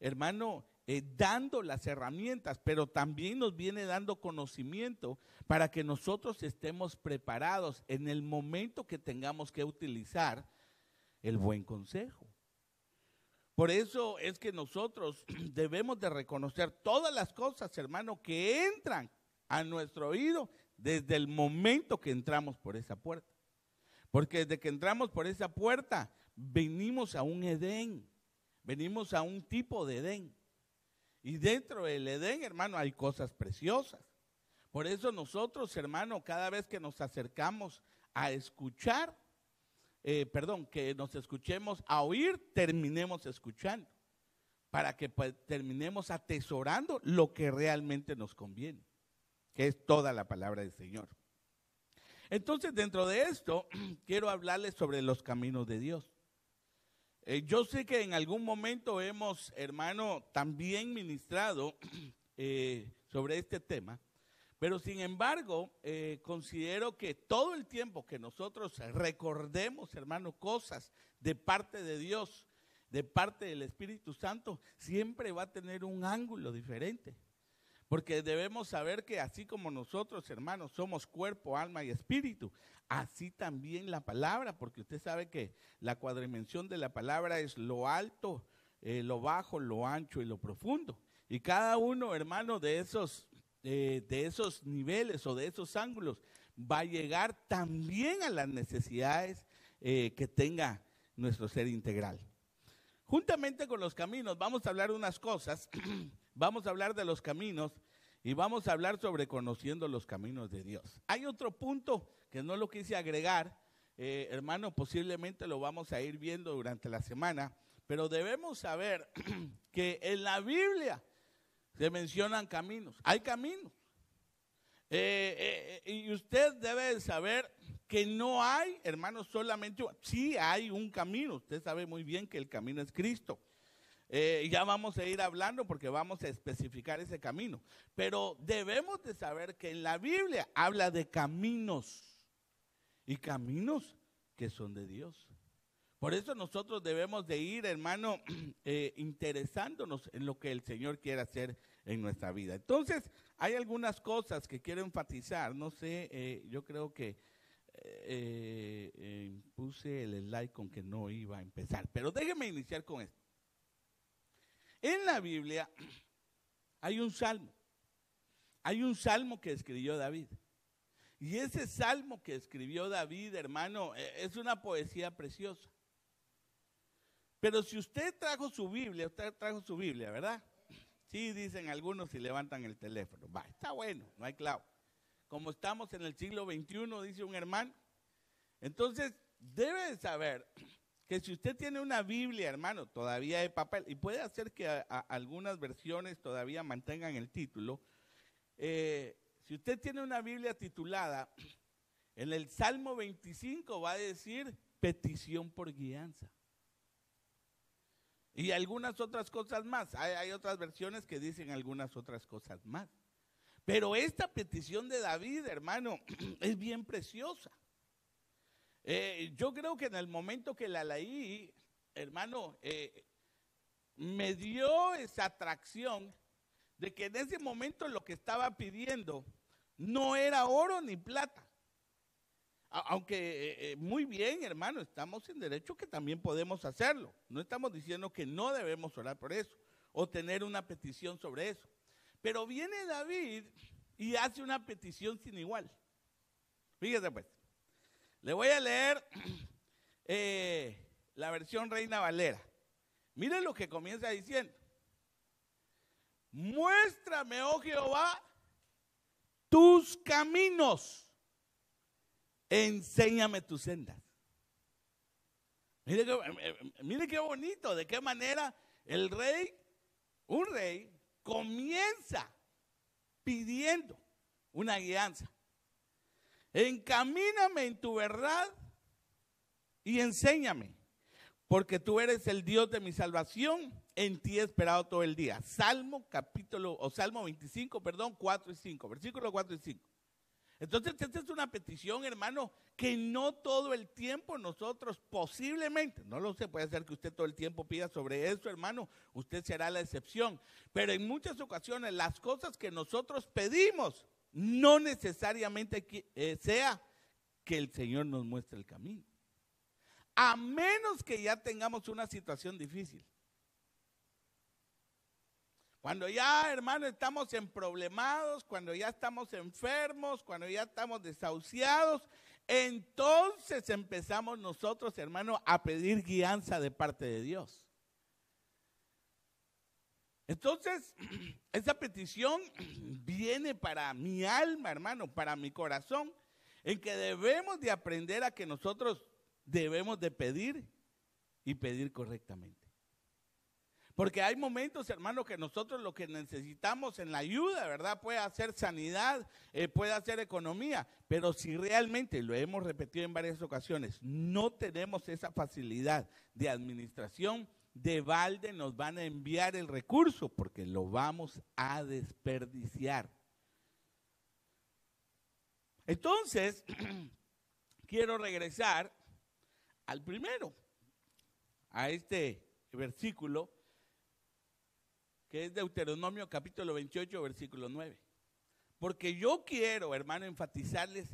hermano, eh, dando las herramientas, pero también nos viene dando conocimiento para que nosotros estemos preparados en el momento que tengamos que utilizar el buen consejo. Por eso es que nosotros debemos de reconocer todas las cosas, hermano, que entran a nuestro oído desde el momento que entramos por esa puerta. Porque desde que entramos por esa puerta, venimos a un Edén, venimos a un tipo de Edén. Y dentro del Edén, hermano, hay cosas preciosas. Por eso nosotros, hermano, cada vez que nos acercamos a escuchar, eh, perdón, que nos escuchemos a oír, terminemos escuchando, para que pues, terminemos atesorando lo que realmente nos conviene, que es toda la palabra del Señor. Entonces, dentro de esto, quiero hablarles sobre los caminos de Dios. Eh, yo sé que en algún momento hemos, hermano, también ministrado eh, sobre este tema, pero sin embargo, eh, considero que todo el tiempo que nosotros recordemos, hermano, cosas de parte de Dios, de parte del Espíritu Santo, siempre va a tener un ángulo diferente. Porque debemos saber que así como nosotros, hermanos, somos cuerpo, alma y espíritu, así también la palabra, porque usted sabe que la cuadrimensión de la palabra es lo alto, eh, lo bajo, lo ancho y lo profundo. Y cada uno, hermano, de esos, de esos niveles o de esos ángulos va a llegar también a las necesidades eh, que tenga nuestro ser integral. Juntamente con los caminos, vamos a hablar unas cosas, vamos a hablar de los caminos y vamos a hablar sobre conociendo los caminos de Dios. Hay otro punto que no lo quise agregar, eh, hermano, posiblemente lo vamos a ir viendo durante la semana, pero debemos saber que en la Biblia se mencionan caminos, hay caminos. Eh, eh, y usted debe saber que no hay, hermano, solamente, sí hay un camino, usted sabe muy bien que el camino es Cristo. Ya vamos a ir hablando porque vamos a especificar ese camino. Pero debemos de saber que en la Biblia habla de caminos y caminos que son de Dios. Por eso nosotros debemos de ir, hermano, eh, interesándonos en lo que el Señor quiere hacer en nuestra vida. Entonces, hay algunas cosas que quiero enfatizar. No sé, eh, yo creo que eh, puse el slide con que no iba a empezar, pero déjeme iniciar con esto. En la Biblia hay un salmo. Hay un salmo que escribió David. Y ese salmo que escribió David, hermano, e, es una poesía preciosa. Pero si usted trajo su Biblia, usted trajo su Biblia, ¿verdad? Sí, dicen algunos y levantan el teléfono. Va, está bueno, no hay clavo. Como estamos en el siglo XXI, dice un hermano. Entonces, debe saber que si usted tiene una Biblia, hermano, todavía de papel, y puede hacer que algunas versiones todavía mantengan el título, eh, si usted tiene una Biblia titulada, en el Salmo 25 va a decir petición por guianza. Y algunas otras cosas más. Hay, otras versiones que dicen algunas otras cosas más. Pero esta petición de David, hermano, es bien preciosa. Eh, yo creo que en el momento que la leí, hermano, eh, me dio esa atracción de que en ese momento lo que estaba pidiendo no era oro ni plata. Aunque eh, muy bien, hermano, estamos en derecho que también podemos hacerlo. No estamos diciendo que no debemos orar por eso o tener una petición sobre eso. Pero viene David y hace una petición sin igual. Fíjese pues, le voy a leer eh, la versión Reina Valera. Miren lo que comienza diciendo. Muéstrame, oh Jehová, tus caminos. Enséñame tus sendas. Mire, mire qué bonito, de qué manera el rey, un rey, comienza pidiendo una guianza. Encamíname en tu verdad y enséñame, porque tú eres el Dios de mi salvación en ti he esperado todo el día. Salmo capítulo, o Salmo 25, perdón, 4 y 5, versículo 4 y 5. Entonces, esta es una petición, hermano, que no todo el tiempo nosotros posiblemente, no lo sé, puede ser que usted todo el tiempo pida sobre eso, hermano, usted será la excepción, pero en muchas ocasiones las cosas que nosotros pedimos no necesariamente eh, sea que el Señor nos muestre el camino. A menos que ya tengamos una situación difícil. Cuando ya, hermano, estamos en problemados, cuando ya estamos enfermos, cuando ya estamos desahuciados, entonces empezamos nosotros, hermano, a pedir guianza de parte de Dios. Entonces, esa petición viene para mi alma, hermano, para mi corazón, en que debemos de aprender a que nosotros debemos de pedir y pedir correctamente. Porque hay momentos, hermano, que nosotros lo que necesitamos en la ayuda, ¿verdad? Puede hacer sanidad, eh, puede hacer economía, pero si realmente, lo hemos repetido en varias ocasiones, no tenemos esa facilidad de administración, de balde nos van a enviar el recurso porque lo vamos a desperdiciar. Entonces, quiero regresar al primero, a este versículo que es Deuteronomio capítulo 28, versículo 9. Porque yo quiero, hermano, enfatizarles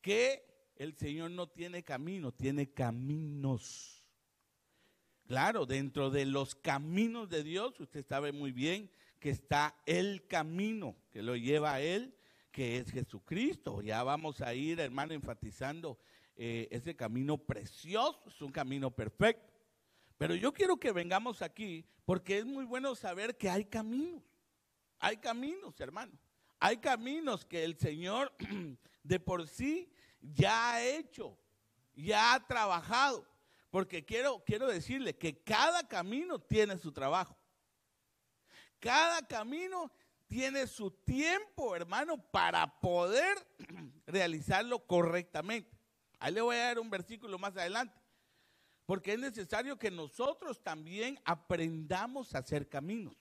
que el Señor no tiene camino, tiene caminos. Claro, dentro de los caminos de Dios, usted sabe muy bien que está el camino que lo lleva a Él, que es Jesucristo. Ya vamos a ir, hermano, enfatizando eh, ese camino precioso, es un camino perfecto. Pero yo quiero que vengamos aquí porque es muy bueno saber que hay caminos. Hay caminos, hermano. Hay caminos que el Señor de por sí ya ha hecho, ya ha trabajado. Porque quiero, quiero decirle que cada camino tiene su trabajo. Cada camino tiene su tiempo, hermano, para poder realizarlo correctamente. Ahí le voy a dar un versículo más adelante porque es necesario que nosotros también aprendamos a hacer caminos.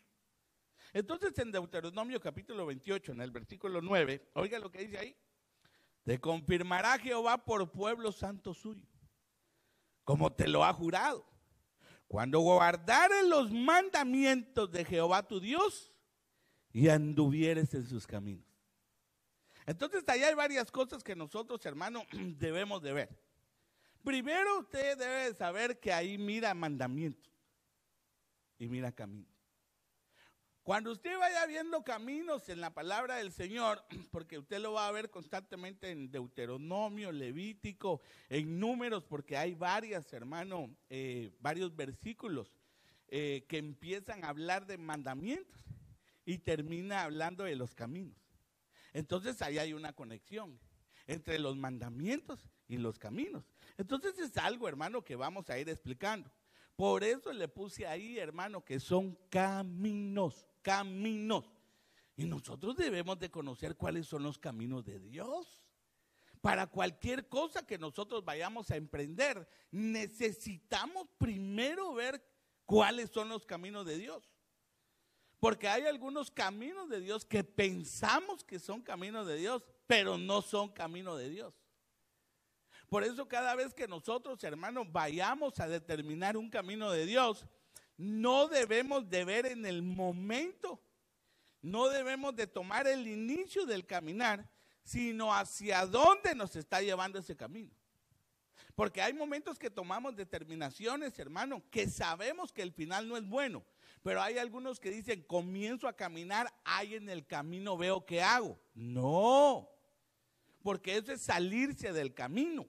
Entonces en Deuteronomio capítulo 28, en el versículo 9, oiga lo que dice ahí, te confirmará Jehová por pueblo santo suyo, como te lo ha jurado, cuando guardares los mandamientos de Jehová tu Dios y anduvieres en sus caminos. Entonces ahí hay varias cosas que nosotros, hermanos, debemos de ver. Primero usted debe saber que ahí mira mandamientos y mira caminos. Cuando usted vaya viendo caminos en la palabra del Señor, porque usted lo va a ver constantemente en Deuteronomio, Levítico, en números, porque hay varias, hermano, eh, varios versículos eh, que empiezan a hablar de mandamientos y termina hablando de los caminos. Entonces ahí hay una conexión entre los mandamientos y los caminos. Entonces es algo, hermano, que vamos a ir explicando. Por eso le puse ahí, hermano, que son caminos, caminos. Y nosotros debemos de conocer cuáles son los caminos de Dios. Para cualquier cosa que nosotros vayamos a emprender, necesitamos primero ver cuáles son los caminos de Dios. Porque hay algunos caminos de Dios que pensamos que son caminos de Dios, pero no son caminos de Dios. Por eso cada vez que nosotros, hermanos, vayamos a determinar un camino de Dios, no debemos de ver en el momento, no debemos de tomar el inicio del caminar, sino hacia dónde nos está llevando ese camino. Porque hay momentos que tomamos determinaciones, hermano, que sabemos que el final no es bueno. Pero hay algunos que dicen, comienzo a caminar, ahí en el camino veo qué hago. No, porque eso es salirse del camino.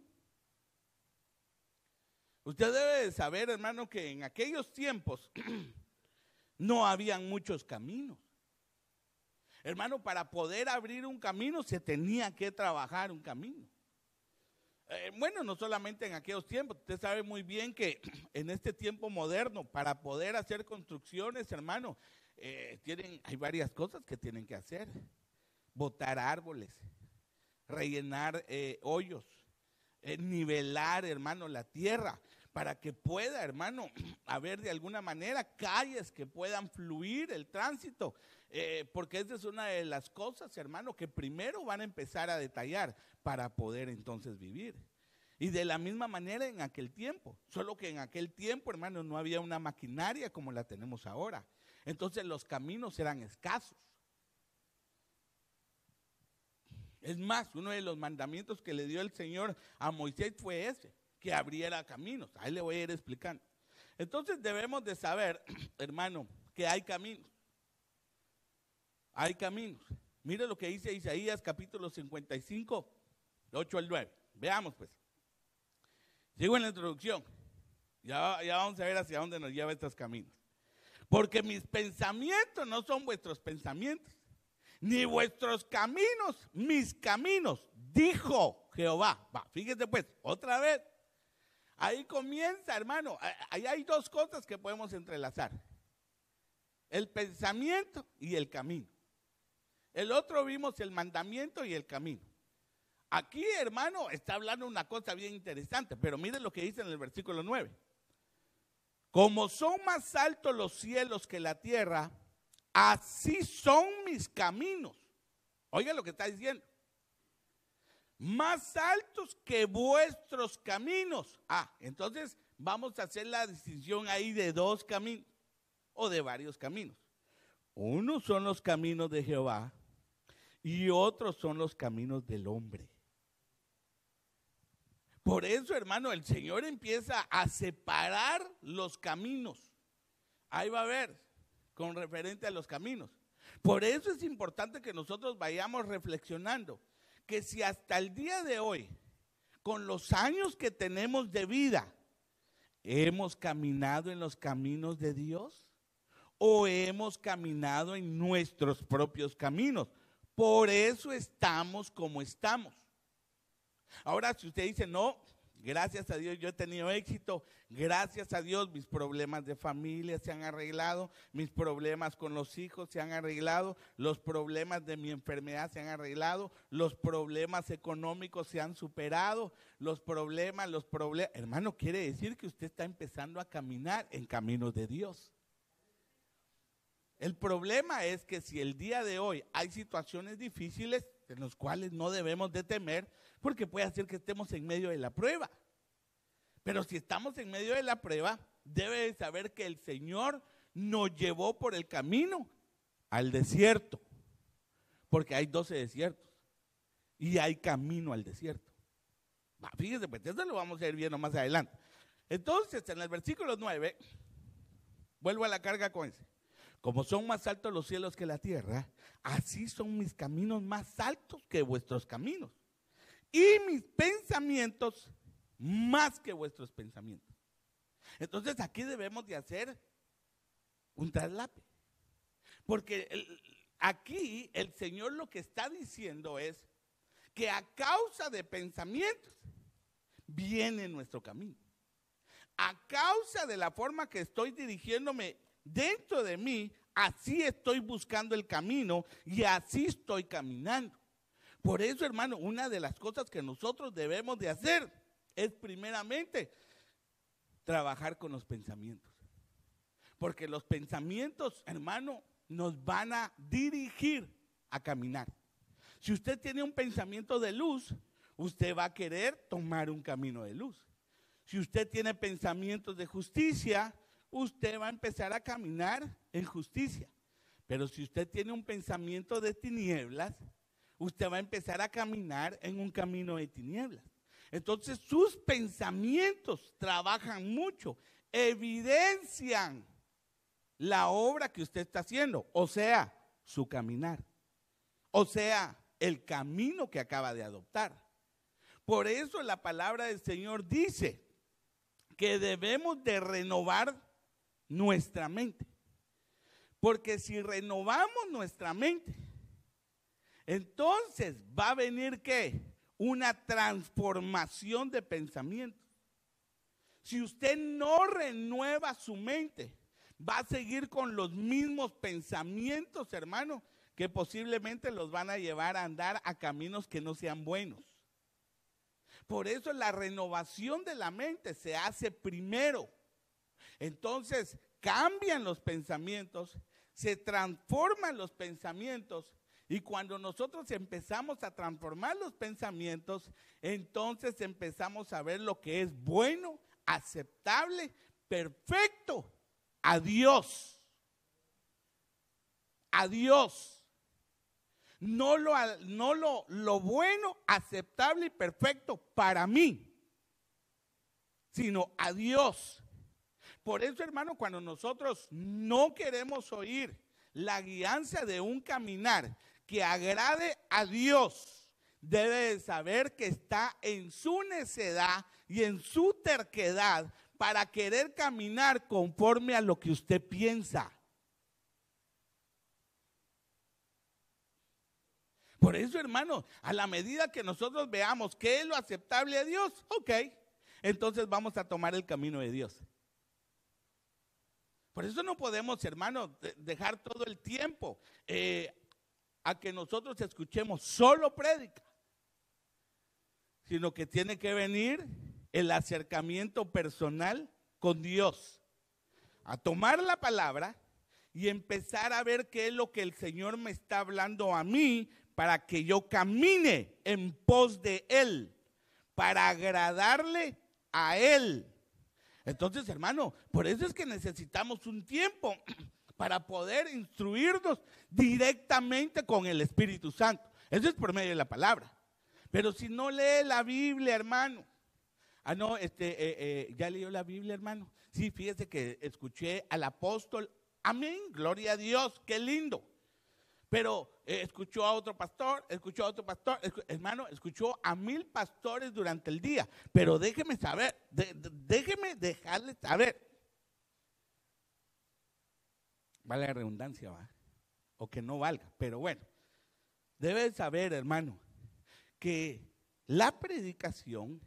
Usted debe saber, hermano, que en aquellos tiempos no habían muchos caminos. Hermano, para poder abrir un camino se tenía que trabajar un camino. Eh, bueno, no solamente en aquellos tiempos, usted sabe muy bien que en este tiempo moderno, para poder hacer construcciones, hermano, eh, tienen, hay varias cosas que tienen que hacer. Botar árboles, rellenar eh, hoyos, nivelar, hermano, la tierra para que pueda, hermano, haber de alguna manera calles que puedan fluir el tránsito, eh, porque esa es una de las cosas, hermano, que primero van a empezar a detallar para poder entonces vivir. Y de la misma manera en aquel tiempo, solo que en aquel tiempo, hermano, no había una maquinaria como la tenemos ahora. Entonces los caminos eran escasos. Es más, uno de los mandamientos que le dio el Señor a Moisés fue ese, que abriera caminos. Ahí le voy a ir explicando. Entonces debemos de saber, hermano, que hay caminos. Hay caminos. Mire lo que dice Isaías capítulo 55, 8 al 9. Veamos pues. Sigo en la introducción. Ya, vamos a ver hacia dónde nos lleva estos caminos. Porque mis pensamientos no son vuestros pensamientos, ni vuestros caminos, mis caminos, dijo Jehová. Va, fíjese pues, otra vez. Ahí comienza, hermano. Ahí hay dos cosas que podemos entrelazar. El pensamiento y el camino. El otro vimos el mandamiento y el camino. Aquí, hermano, está hablando una cosa bien interesante, pero miren lo que dice en el versículo 9. Como son más altos los cielos que la tierra, así son mis caminos. Oiga lo que está diciendo. Más altos que vuestros caminos. Ah, entonces vamos a hacer la distinción ahí de dos caminos o de varios caminos. Unos son los caminos de Jehová y otros son los caminos del hombre. Por eso, hermano, el Señor empieza a separar los caminos. Ahí va a ver, con referente a los caminos. Por eso es importante que nosotros vayamos reflexionando que si hasta el día de hoy, con los años que tenemos de vida, hemos caminado en los caminos de Dios o hemos caminado en nuestros propios caminos. Por eso estamos como estamos. Ahora, si usted dice, no, gracias a Dios yo he tenido éxito, gracias a Dios mis problemas de familia se han arreglado, mis problemas con los hijos se han arreglado, los problemas de mi enfermedad se han arreglado, los problemas económicos se han superado, los problemas, los problemas, hermano, quiere decir que usted está empezando a caminar en caminos de Dios. El problema es que si el día de hoy hay situaciones difíciles en las cuales no debemos de temer, porque puede hacer que estemos en medio de la prueba. Pero si estamos en medio de la prueba, debe de saber que el Señor nos llevó por el camino al desierto, porque hay 12 desiertos y hay camino al desierto. fíjese, pues eso lo vamos a ir viendo más adelante. Entonces, en el versículo 9, vuelvo a la carga con ese. Como son más altos los cielos que la tierra, así son mis caminos más altos que vuestros caminos. Y mis pensamientos más que vuestros pensamientos. Entonces aquí debemos de hacer un traslape. Porque aquí el Señor lo que está diciendo es que a causa de pensamientos viene nuestro camino. A causa de la forma que estoy dirigiéndome dentro de mí, así estoy buscando el camino y así estoy caminando. Por eso, hermano, una de las cosas que nosotros debemos de hacer es primeramente trabajar con los pensamientos. Porque los pensamientos, hermano, nos van a dirigir a caminar. Si usted tiene un pensamiento de luz, usted va a querer tomar un camino de luz. Si usted tiene pensamientos de justicia, usted va a empezar a caminar en justicia. Pero si usted tiene un pensamiento de tinieblas, usted va a empezar a caminar en un camino de tinieblas. Entonces sus pensamientos trabajan mucho, evidencian la obra que usted está haciendo, o sea, su caminar, o sea, el camino que acaba de adoptar. Por eso la palabra del Señor dice que debemos de renovar nuestra mente. Porque si renovamos nuestra mente, entonces va a venir qué? Una transformación de pensamiento. Si usted no renueva su mente, va a seguir con los mismos pensamientos, hermano, que posiblemente los van a llevar a andar a caminos que no sean buenos. Por eso la renovación de la mente se hace primero. Entonces cambian los pensamientos, se transforman los pensamientos y cuando nosotros empezamos a transformar los pensamientos, entonces empezamos a ver lo que es bueno, aceptable, perfecto a Dios. A Dios. No lo, no lo, lo bueno, aceptable y perfecto para mí, sino a Dios. Por eso, hermano, cuando nosotros no queremos oír la guianza de un caminar que agrade a Dios, debe de saber que está en su necedad y en su terquedad para querer caminar conforme a lo que usted piensa. Por eso, hermano, a la medida que nosotros veamos que es lo aceptable a Dios, ok, entonces vamos a tomar el camino de Dios. Por eso no podemos, hermano, dejar todo el tiempo eh, a que nosotros escuchemos solo prédica, sino que tiene que venir el acercamiento personal con Dios, a tomar la palabra y empezar a ver qué es lo que el Señor me está hablando a mí para que yo camine en pos de Él, para agradarle a Él. Entonces, hermano, por eso es que necesitamos un tiempo para poder instruirnos directamente con el Espíritu Santo. Eso es por medio de la palabra. Pero si no lee la Biblia, hermano. Ah, no, este, eh, eh, ya leyó la Biblia, hermano. Sí, fíjese que escuché al apóstol. Amén, gloria a Dios, qué lindo. Pero eh, escuchó a otro pastor, escuchó a otro pastor, hermano, escuchó a mil pastores durante el día. Pero déjeme saber, déjeme dejarle saber. Vale la redundancia, va. O que no valga. Pero bueno, debe saber, hermano, que la predicación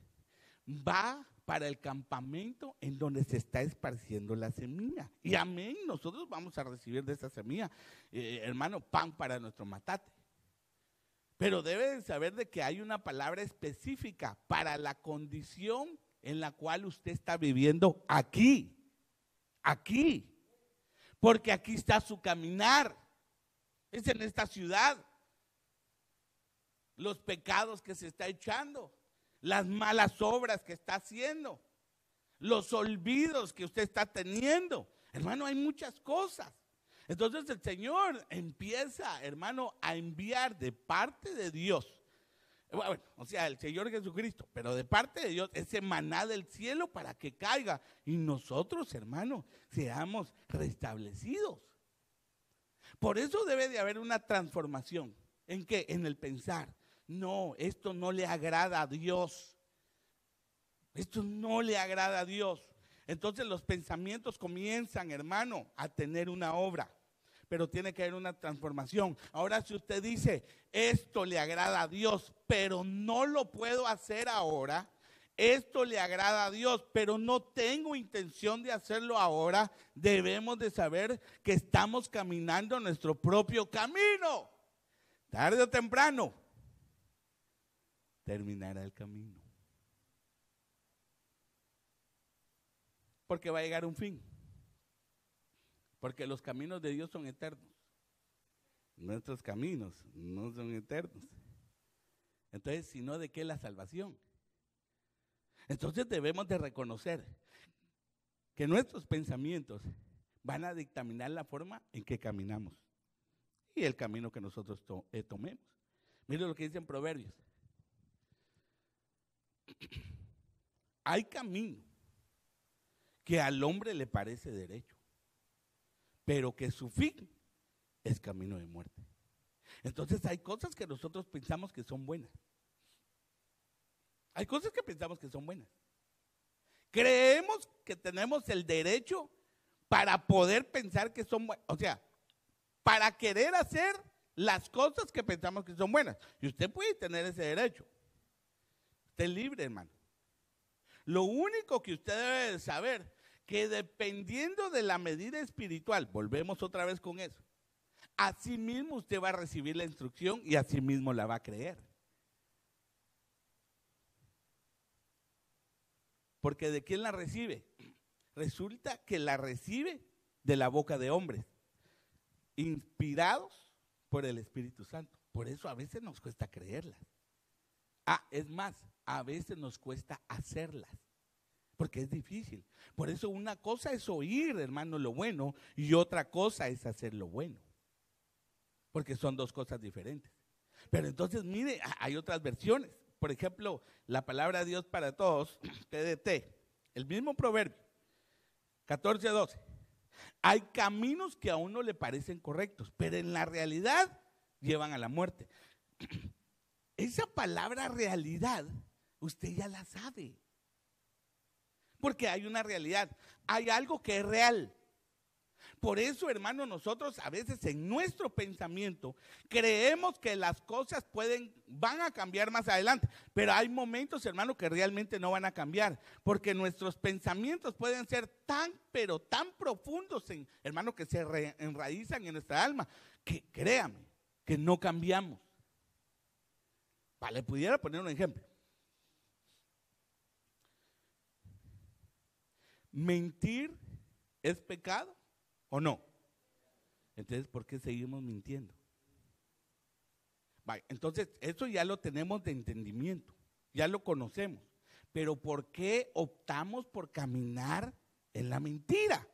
va para el campamento en donde se está esparciendo la semilla. Y amén, nosotros vamos a recibir de esa semilla, eh, hermano, pan para nuestro matate. Pero debe saber de que hay una palabra específica para la condición en la cual usted está viviendo aquí, aquí. Porque aquí está su caminar. Es en esta ciudad. Los pecados que se está echando las malas obras que está haciendo, los olvidos que usted está teniendo. Hermano, hay muchas cosas. Entonces el Señor empieza, hermano, a enviar de parte de Dios. O sea, el Señor Jesucristo, pero de parte de Dios, ese maná del cielo para que caiga y nosotros, hermano, seamos restablecidos. Por eso debe de haber una transformación. ¿En qué? En el pensar. No, esto no le agrada a Dios. Esto no le agrada a Dios. Entonces los pensamientos comienzan, hermano, a tener una obra, pero tiene que haber una transformación. Ahora si usted dice, esto le agrada a Dios, pero no lo puedo hacer ahora, esto le agrada a Dios, pero no tengo intención de hacerlo ahora, debemos de saber que estamos caminando nuestro propio camino. Tarde o temprano, terminará el camino. Porque va a llegar un fin. Porque los caminos de Dios son eternos. Nuestros caminos no son eternos. Entonces, si no, ¿de qué la salvación? Entonces debemos de reconocer que nuestros pensamientos van a dictaminar la forma en que caminamos y el camino que nosotros eh, tomemos. Mire lo que dicen Proverbios. Hay camino que al hombre le parece derecho, pero que su fin es camino de muerte. Entonces hay cosas que nosotros pensamos que son buenas. Hay cosas que pensamos que son buenas. Creemos que tenemos el derecho para poder pensar que son buenas. O sea, para querer hacer las cosas que pensamos que son buenas. Y usted puede tener ese derecho. Usted es libre, hermano. Lo único que usted debe saber, que dependiendo de la medida espiritual, volvemos otra vez con eso, así mismo usted va a recibir la instrucción y así mismo la va a creer. Porque ¿de quién la recibe? Resulta que la recibe de la boca de hombres, inspirados por el Espíritu Santo. Por eso a veces nos cuesta creerlas. Ah, es más, a veces nos cuesta hacerlas, porque es difícil. Por eso una cosa es oír, hermano, lo bueno, y otra cosa es hacer lo bueno, porque son dos cosas diferentes. Pero entonces, mire, hay otras versiones. Por ejemplo, la palabra Dios para todos, TDT, el mismo proverbio, 14 a 12. Hay caminos que a uno le parecen correctos, pero en la realidad llevan a la muerte. Esa palabra realidad, usted ya la sabe. Porque hay una realidad, hay algo que es real. Por eso, hermano, nosotros a veces en nuestro pensamiento creemos que las cosas pueden, van a cambiar más adelante, pero hay momentos, hermano, que realmente no van a cambiar, porque nuestros pensamientos pueden ser tan, pero tan profundos, en, hermano, que se enraizan en nuestra alma, que créame, que no cambiamos. Vale, pudiera poner un ejemplo. ¿Mentir es pecado o no? Entonces, ¿por qué seguimos mintiendo? entonces, eso ya lo tenemos de entendimiento, ya lo conocemos. Pero ¿por qué optamos por caminar en la mentira?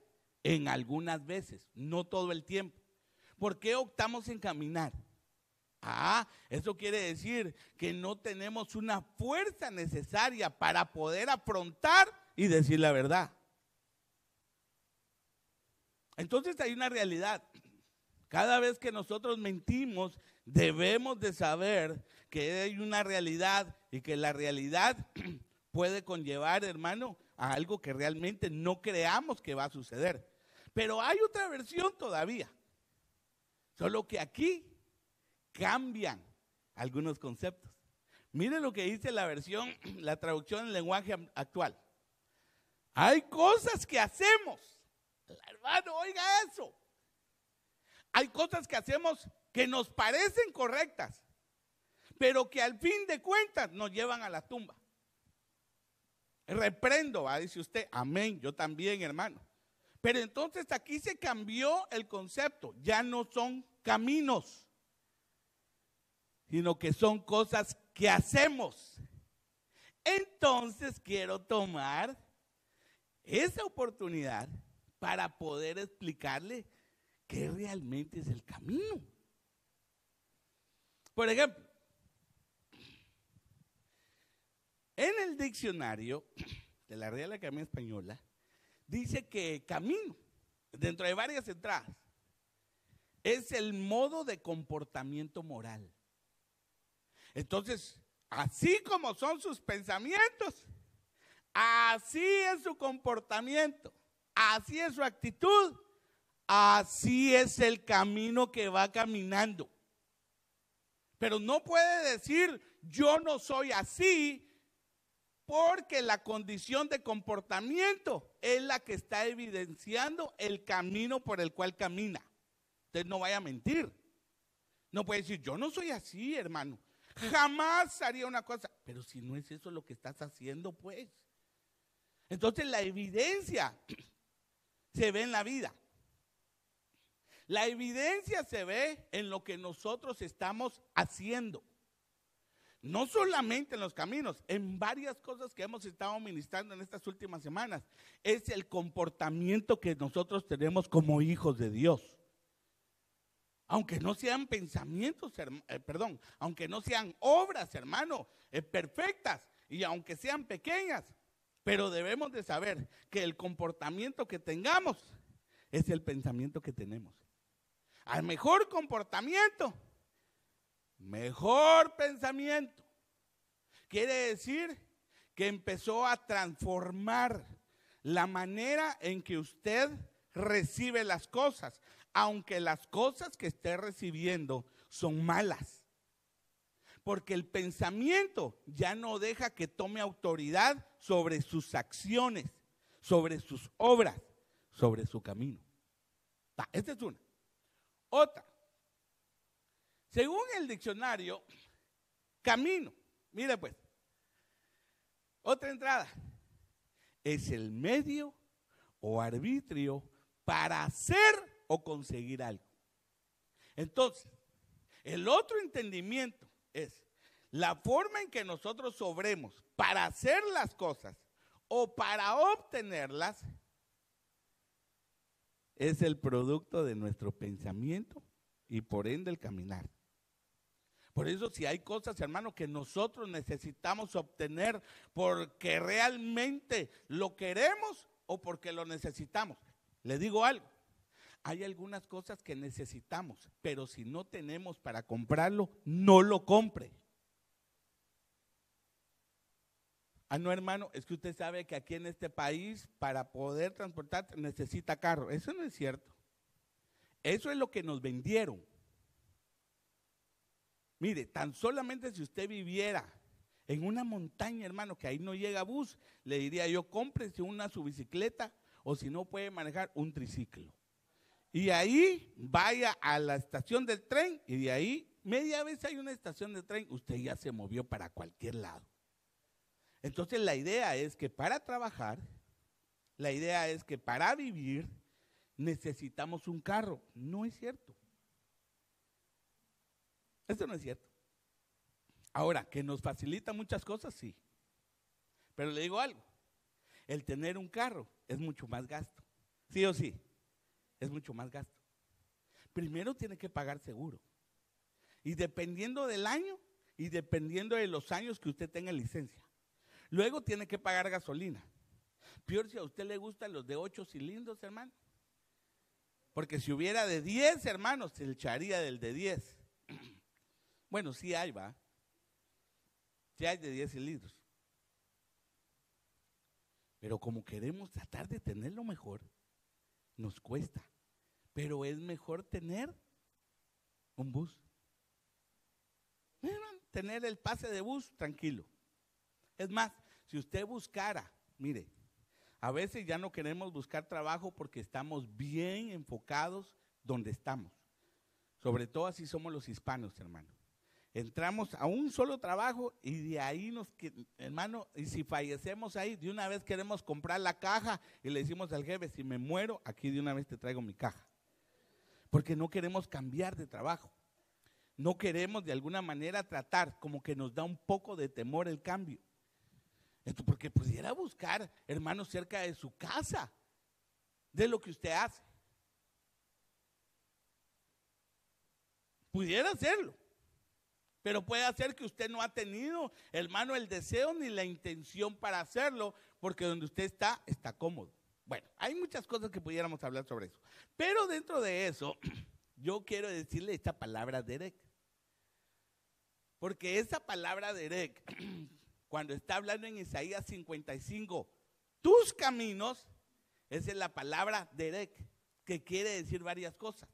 En algunas veces, no todo el tiempo. ¿Por qué optamos en caminar? Ah, eso quiere decir que no tenemos una fuerza necesaria para poder afrontar y decir la verdad. Entonces hay una realidad. Cada vez que nosotros mentimos, debemos de saber que hay una realidad y que la realidad puede conllevar, hermano, a algo que realmente no creamos que va a suceder. Pero hay otra versión todavía. Solo que aquí cambian algunos conceptos. Miren lo que dice la versión, la traducción en lenguaje actual. Hay cosas que hacemos. Hermano, oiga eso. Hay cosas que hacemos que nos parecen correctas, pero que al fin de cuentas nos llevan a la tumba. Reprendo, va, dice usted. Amén. Yo también, hermano. Pero entonces aquí se cambió el concepto. Ya no son caminos, sino que son cosas que hacemos. Entonces quiero tomar esa oportunidad para poder explicarle qué realmente es el camino. Por ejemplo, en el diccionario de la Real Academia Española dice que camino, dentro de varias entradas, es el modo de comportamiento moral. Entonces, así como son sus pensamientos, así es su comportamiento, así es su actitud, así es el camino que va caminando. Pero no puede decir, yo no soy así, porque la condición de comportamiento es la que está evidenciando el camino por el cual camina. Entonces no vaya a mentir. No puede decir, yo no soy así, hermano. Jamás haría una cosa. Pero si no es eso lo que estás haciendo, pues. Entonces la evidencia se ve en la vida. La evidencia se ve en lo que nosotros estamos haciendo. No solamente en los caminos, en varias cosas que hemos estado ministrando en estas últimas semanas. Es el comportamiento que nosotros tenemos como hijos de Dios aunque no sean pensamientos, eh, perdón, aunque no sean obras, hermano, eh, perfectas y aunque sean pequeñas, pero debemos de saber que el comportamiento que tengamos es el pensamiento que tenemos. Al mejor comportamiento, mejor pensamiento. Quiere decir que empezó a transformar la manera en que usted recibe las cosas, aunque las cosas que esté recibiendo son malas. Porque el pensamiento ya no deja que tome autoridad sobre sus acciones, sobre sus obras, sobre su camino. esta es una. Otra. Según el diccionario, camino. Mire pues. Otra entrada. es el medio o arbitrio para hacer o conseguir algo. Entonces, el otro entendimiento es la forma en que nosotros sobremos para hacer las cosas o para obtenerlas es el producto de nuestro pensamiento y por ende el caminar. Por eso si hay cosas, hermano, que nosotros necesitamos obtener porque realmente lo queremos o porque lo necesitamos. Le digo algo, hay algunas cosas que necesitamos, pero si no tenemos para comprarlo, no lo compre. Ah, no, hermano, es que usted sabe que aquí en este país para poder transportar necesita carro. Eso no es cierto. Eso es lo que nos vendieron. Mire, tan solamente si usted viviera en una montaña, hermano, que ahí no llega bus, le diría yo, cómprese una su bicicleta o si no puede manejar un triciclo. Y ahí vaya a la estación del tren y de ahí, media vez hay una estación de tren, usted ya se movió para cualquier lado. Entonces la idea es que para trabajar, la idea es que para vivir necesitamos un carro. No es cierto. Esto no es cierto. Ahora, que nos facilita muchas cosas, sí. Pero le digo algo, el tener un carro es mucho más gasto. Sí o sí, es mucho más gasto. Primero tiene que pagar seguro. Y dependiendo del año y dependiendo de los años que usted tenga licencia. Luego tiene que pagar gasolina. Peor si a usted le gustan los de ocho cilindros, hermano. Porque si hubiera de 10 hermanos, se echaría del de 10. Bueno, sí hay, va. Sí hay de 10 cilindros. Pero como queremos tratar de tener lo mejor, nos cuesta. Pero es mejor tener un bus. Tener el pase de bus tranquilo. Es más, si usted buscara, mire, a veces ya no queremos buscar trabajo porque estamos bien enfocados donde estamos. Sobre todo así somos los hispanos, hermano. Entramos a un solo trabajo y de ahí nos, hermano, y si fallecemos ahí, de una vez queremos comprar la caja y le decimos al jefe, si me muero, aquí de una vez te traigo mi caja. Porque no queremos cambiar de trabajo. No queremos de alguna manera tratar, como que nos da un poco de temor el cambio porque pudiera buscar, hermanos, cerca de su casa, de lo que usted hace. Pudiera hacerlo. Pero puede hacer que usted no ha tenido, hermano, el deseo ni la intención para hacerlo, porque donde usted está, está cómodo. Bueno, hay muchas cosas que pudiéramos hablar sobre eso. Pero dentro de eso, yo quiero decirle esta palabra Derek. Porque esa palabra Derek cuando está hablando en Isaías 55, tus caminos, es la palabra Derek, que quiere decir varias cosas.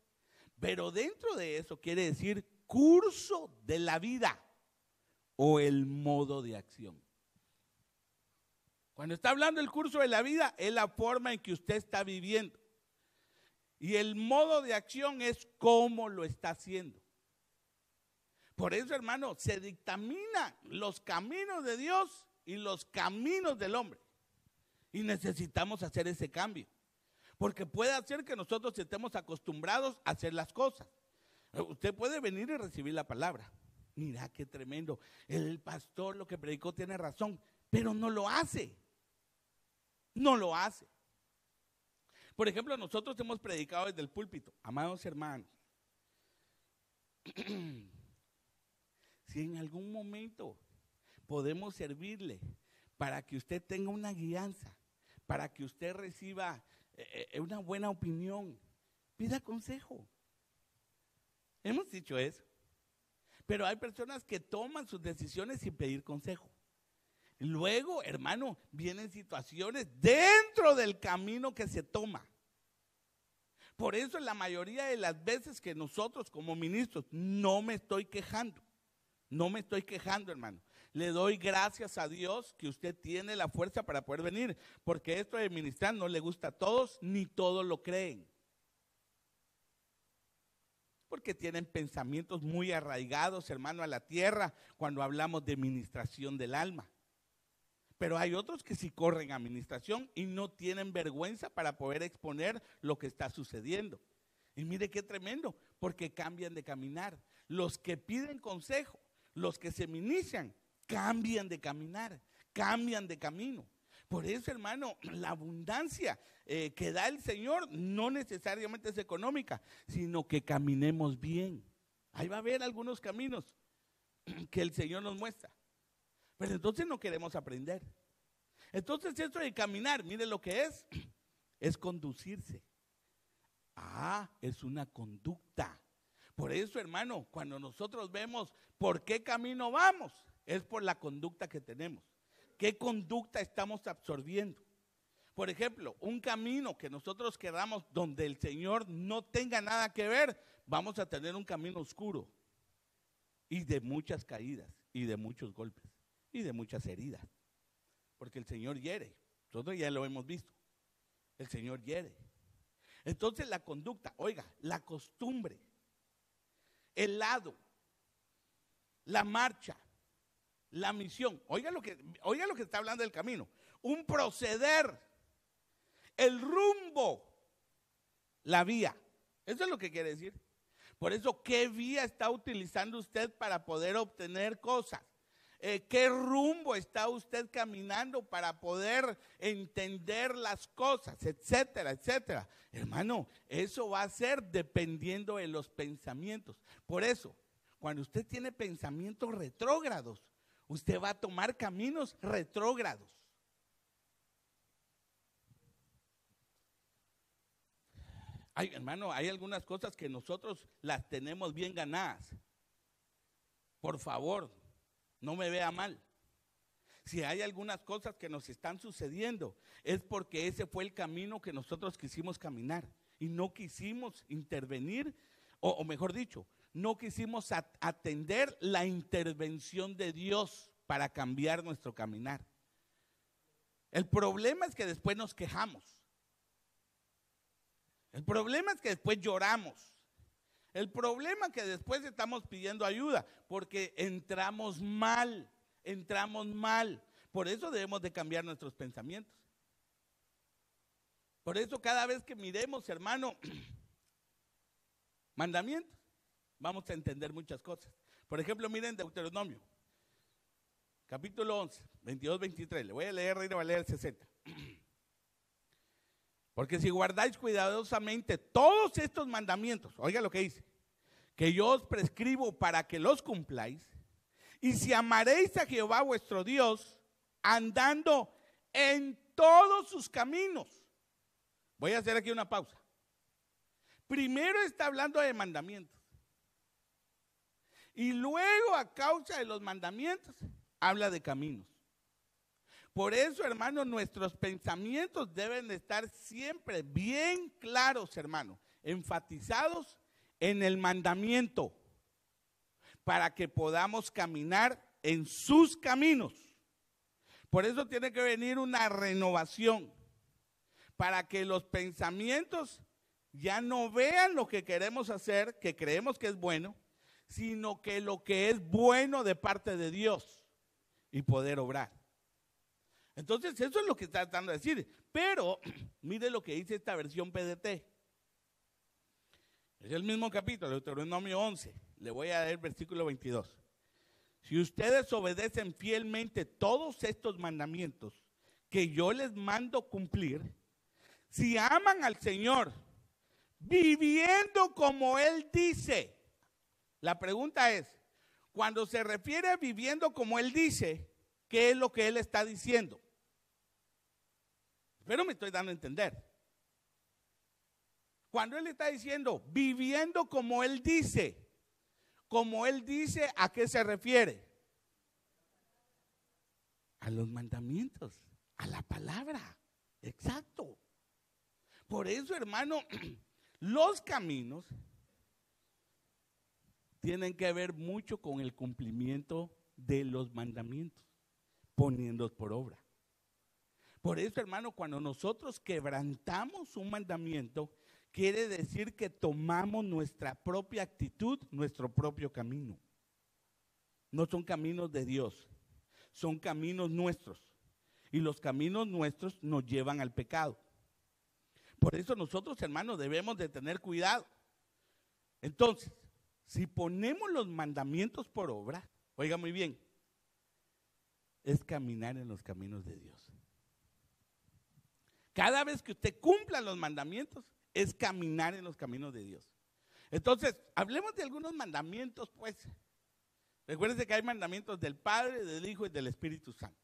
Pero dentro de eso quiere decir curso de la vida o el modo de acción. Cuando está hablando del curso de la vida, es la forma en que usted está viviendo. Y el modo de acción es cómo lo está haciendo. Por eso, hermano, se dictamina los caminos de Dios y los caminos del hombre. Y necesitamos hacer ese cambio. Porque puede hacer que nosotros estemos acostumbrados a hacer las cosas. Usted puede venir y recibir la palabra. Mira qué tremendo. El pastor lo que predicó tiene razón, pero no lo hace. No lo hace. Por ejemplo, nosotros hemos predicado desde el púlpito, amados hermanos. si en algún momento podemos servirle para que usted tenga una guianza, para que usted reciba eh, eh, una buena opinión, pida consejo. Hemos dicho eso. Pero hay personas que toman sus decisiones sin pedir consejo. Luego, hermano, vienen situaciones dentro del camino que se toma. Por eso la mayoría de las veces que nosotros como ministros no me estoy quejando. No me estoy quejando, hermano. Le doy gracias a Dios que usted tiene la fuerza para poder venir, porque esto de ministrar no le gusta a todos, ni todos lo creen. Porque tienen pensamientos muy arraigados, hermano, a la tierra cuando hablamos de ministración del alma. Pero hay otros que sí corren administración y no tienen vergüenza para poder exponer lo que está sucediendo. Y mire qué tremendo, porque cambian de caminar. Los que piden consejo, los que se inician, cambian de caminar, cambian de camino. Por eso, hermano, la abundancia eh, que da el Señor no necesariamente es económica, sino que caminemos bien. Ahí va a haber algunos caminos que el Señor nos muestra. Pero entonces no queremos aprender. Entonces esto de caminar, mire lo que es, es conducirse. Ah, es una conducta. Por eso, hermano, cuando nosotros vemos por qué camino vamos, es por la conducta que tenemos. ¿Qué conducta estamos absorbiendo? Por ejemplo, un camino que nosotros queramos donde el Señor no tenga nada que ver, vamos a tener un camino oscuro y de muchas caídas y de muchos golpes y de muchas heridas. Porque el Señor hiere. Nosotros ya lo hemos visto. El Señor hiere. Entonces la conducta, oiga, la costumbre, el lado, la marcha, la misión. Oiga lo que, oiga lo que está hablando del camino. Un proceder, el rumbo, la vía. Eso es lo que quiere decir. Por eso, ¿qué vía está utilizando usted para poder obtener cosas? Eh, qué rumbo está usted caminando para poder entender las cosas, etcétera, etcétera. Hermano, eso va a ser dependiendo de los pensamientos. Por eso, cuando usted tiene pensamientos retrógrados, usted va a tomar caminos retrógrados. Hay, hermano, hay algunas cosas que nosotros las tenemos bien ganadas. Por favor, no me vea mal. Si hay algunas cosas que nos están sucediendo, es porque ese fue el camino que nosotros quisimos caminar y no quisimos intervenir, o, mejor dicho, no quisimos atender la intervención de Dios para cambiar nuestro caminar. El problema es que después nos quejamos. El problema es que después lloramos. El problema es que después estamos pidiendo ayuda porque entramos mal, entramos mal. Por eso debemos de cambiar nuestros pensamientos. Por eso cada vez que miremos, hermano, mandamientos, vamos a entender muchas cosas. Por ejemplo, miren Deuteronomio, capítulo 11, 22, 23. Le voy a leer, Reina Valera el 60. Porque si guardáis cuidadosamente todos estos mandamientos, oiga lo que dice, que yo os prescribo para que los cumpláis, y si amaréis a Jehová vuestro Dios, andando en todos sus caminos. Voy a hacer aquí una pausa. Primero está hablando de mandamientos. Y luego, a causa de los mandamientos, habla de caminos. Por eso, hermanos, nuestros pensamientos deben estar siempre bien claros, hermano, enfatizados en el mandamiento, para que podamos caminar en sus caminos. Por eso tiene que venir una renovación, para que los pensamientos ya no vean lo que queremos hacer, que creemos que es bueno, sino que lo que es bueno de parte de Dios y poder obrar. Entonces, eso es lo que está tratando de decir. Pero, mire lo que dice esta versión PDT. Es el mismo capítulo, Deuteronomio 11. Le voy a leer el versículo 22. Si ustedes obedecen fielmente todos estos mandamientos que yo les mando cumplir, si aman al Señor, viviendo como Él dice, la pregunta es, cuando se refiere a viviendo como Él dice, ¿qué es lo que Él está diciendo? Pero me estoy dando a entender. Cuando Él está diciendo, viviendo como Él dice, como Él dice, ¿a qué se refiere? A los mandamientos, a la palabra. Exacto. Por eso, hermano, los caminos tienen que ver mucho con el cumplimiento de los mandamientos, poniéndolos por obra. Por eso, hermano, cuando nosotros quebrantamos un mandamiento, quiere decir que tomamos nuestra propia actitud, nuestro propio camino. No son caminos de Dios, son caminos nuestros. y los caminos nuestros nos llevan al pecado. Por eso nosotros, hermanos, debemos de tener cuidado. Entonces, si ponemos los mandamientos por obra, oiga muy bien, es caminar en los caminos de Dios. Cada vez que usted cumpla los mandamientos, es caminar en los caminos de Dios. Entonces, hablemos de algunos mandamientos, pues. Recuérdense que hay mandamientos del Padre, del Hijo y del Espíritu Santo.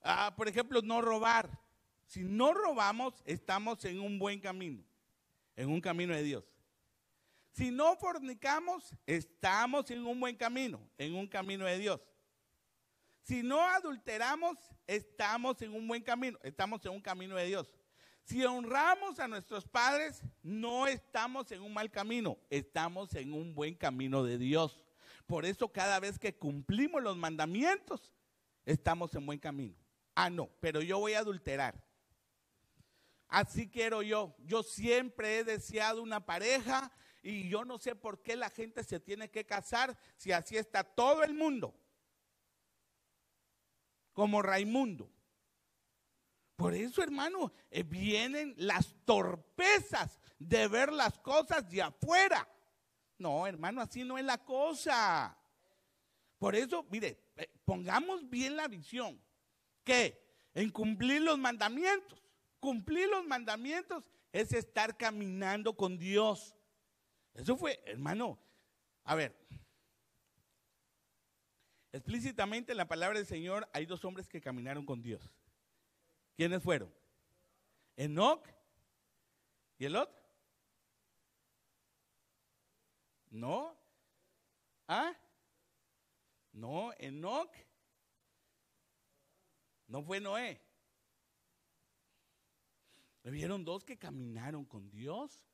Ah, por ejemplo, no robar. Si no robamos, estamos en un buen camino, en un camino de Dios. Si no fornicamos, estamos en un buen camino, en un camino de Dios. Si no adulteramos, estamos en un buen camino, estamos en un camino de Dios. Si honramos a nuestros padres, no estamos en un mal camino, estamos en un buen camino de Dios. Por eso cada vez que cumplimos los mandamientos, estamos en buen camino. Ah, no, pero yo voy a adulterar. Así quiero yo. Yo siempre he deseado una pareja y yo no sé por qué la gente se tiene que casar si así está todo el mundo como Raimundo. Por eso, hermano, eh, vienen las torpezas de ver las cosas de afuera. No, hermano, así no es la cosa. Por eso, mire, eh, pongamos bien la visión. Que en cumplir los mandamientos, cumplir los mandamientos es estar caminando con Dios. Eso fue, hermano, a ver, Explícitamente en la palabra del Señor hay dos hombres que caminaron con Dios. ¿Quiénes fueron? Enoch y el otro. No. ¿Ah? No, Enoch. No fue Noé. Vieron dos que caminaron con Dios.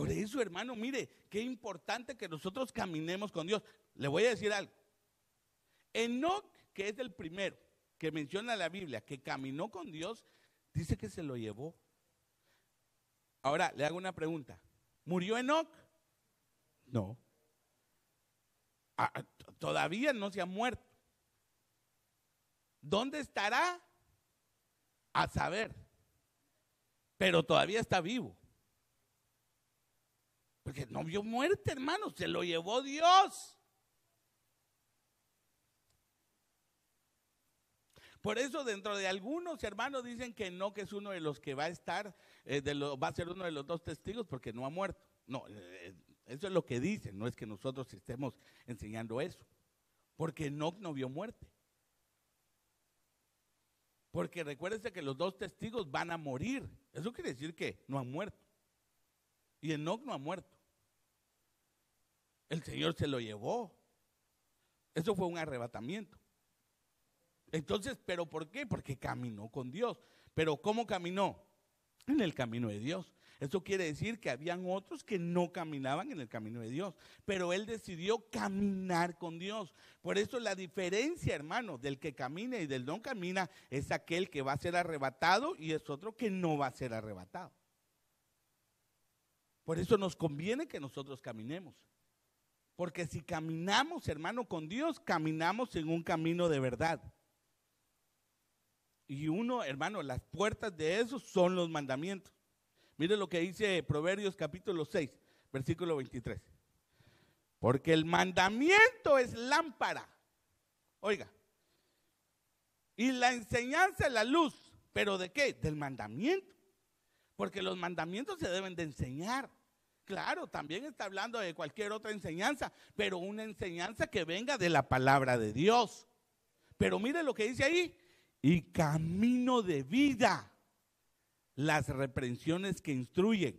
Por eso, hermano, mire, qué importante que nosotros caminemos con Dios. Le voy a decir algo. Enoch, que es el primero que menciona la Biblia, que caminó con Dios, dice que se lo llevó. Ahora, le hago una pregunta. ¿Murió Enoch? No. Ah, todavía no se ha muerto. ¿Dónde estará? A saber. Pero todavía está vivo. Porque no vio muerte, hermano, se lo llevó Dios. Por eso dentro de algunos hermanos dicen que no, es uno de los que va a estar, eh, va a ser uno de los dos testigos porque no ha muerto. No, eh, eso es lo que dicen, no es que nosotros estemos enseñando eso. Porque Enoch no vio muerte. Porque recuérdense que los dos testigos van a morir. Eso quiere decir que no han muerto. Y Enoch no ha muerto. El Señor se lo llevó. Eso fue un arrebatamiento. Entonces, ¿pero por qué? Porque caminó con Dios. ¿Pero cómo caminó? En el camino de Dios. Eso quiere decir que habían otros que no caminaban en el camino de Dios, pero él decidió caminar con Dios. Por eso la diferencia, hermano, del que camina y del no camina es aquel que va a ser arrebatado y es otro que no va a ser arrebatado. Por eso nos conviene que nosotros caminemos. Porque si caminamos, hermano, con Dios, caminamos en un camino de verdad. Y uno, hermano, las puertas de eso son los mandamientos. Mire lo que dice Proverbios capítulo 6, versículo 23. Porque el mandamiento es lámpara. Oiga. Y la enseñanza es la luz. ¿Pero de qué? Del mandamiento. Porque los mandamientos se deben de enseñar. Claro, también está hablando de cualquier otra enseñanza, pero una enseñanza que venga de la palabra de Dios. Pero mire lo que dice ahí, y camino de vida. Las reprensiones que instruyen.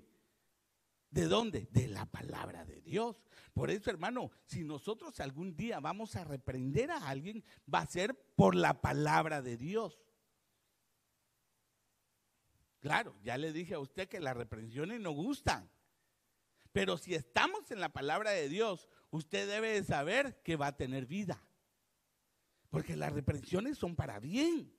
¿De dónde? De la palabra de Dios. Por eso, hermano, si nosotros algún día vamos a reprender a alguien, va a ser por la palabra de Dios. Claro, ya le dije a usted que las reprensiones no gustan. Pero si estamos en la palabra de Dios, usted debe de saber que va a tener vida. Porque las reprensiones son para bien.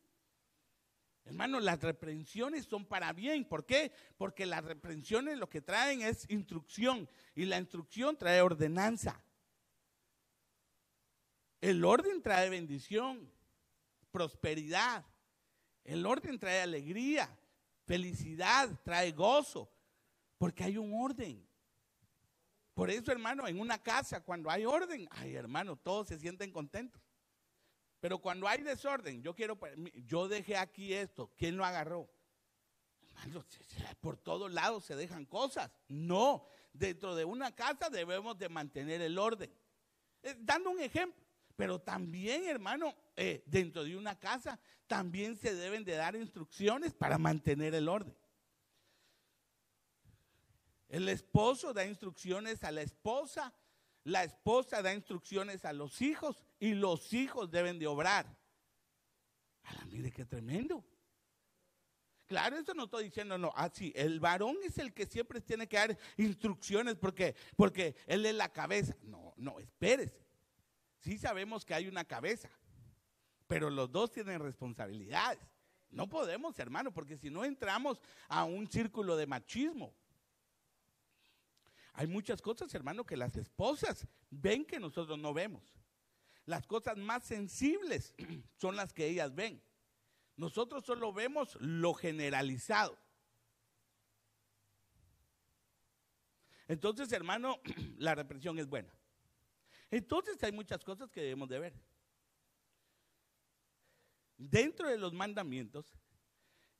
Hermano, las reprensiones son para bien. ¿Por qué? Porque las reprensiones lo que traen es instrucción y la instrucción trae ordenanza. El orden trae bendición. prosperidad. El orden trae alegría, felicidad, trae gozo, porque hay un orden. Por eso, hermano, en una casa, cuando hay orden, ay, hermano, todos se sienten contentos. Pero cuando hay desorden, yo quiero, yo dejé aquí esto, ¿quién lo agarró? Hermano, por todos lados se dejan cosas. No, dentro de una casa debemos de mantener el orden. Eh, dando un ejemplo, pero también, hermano, eh, dentro de una casa también se deben de dar instrucciones para mantener el orden. El esposo da instrucciones a la esposa, la esposa da instrucciones a los hijos y los hijos deben de obrar. Mire qué tremendo. Claro, eso no estoy diciendo, no, así, ah, el varón es el que siempre tiene que dar instrucciones porque, porque él es la cabeza. No, no, espérese. Sí sabemos que hay una cabeza, pero los dos tienen responsabilidades. No podemos, hermano, porque si no entramos a un círculo de machismo. Hay muchas cosas, hermano, que las esposas ven que nosotros no vemos. Las cosas más sensibles son las que ellas ven. Nosotros solo vemos lo generalizado. Entonces, hermano, la represión es buena. Entonces hay muchas cosas que debemos de ver. Dentro de los mandamientos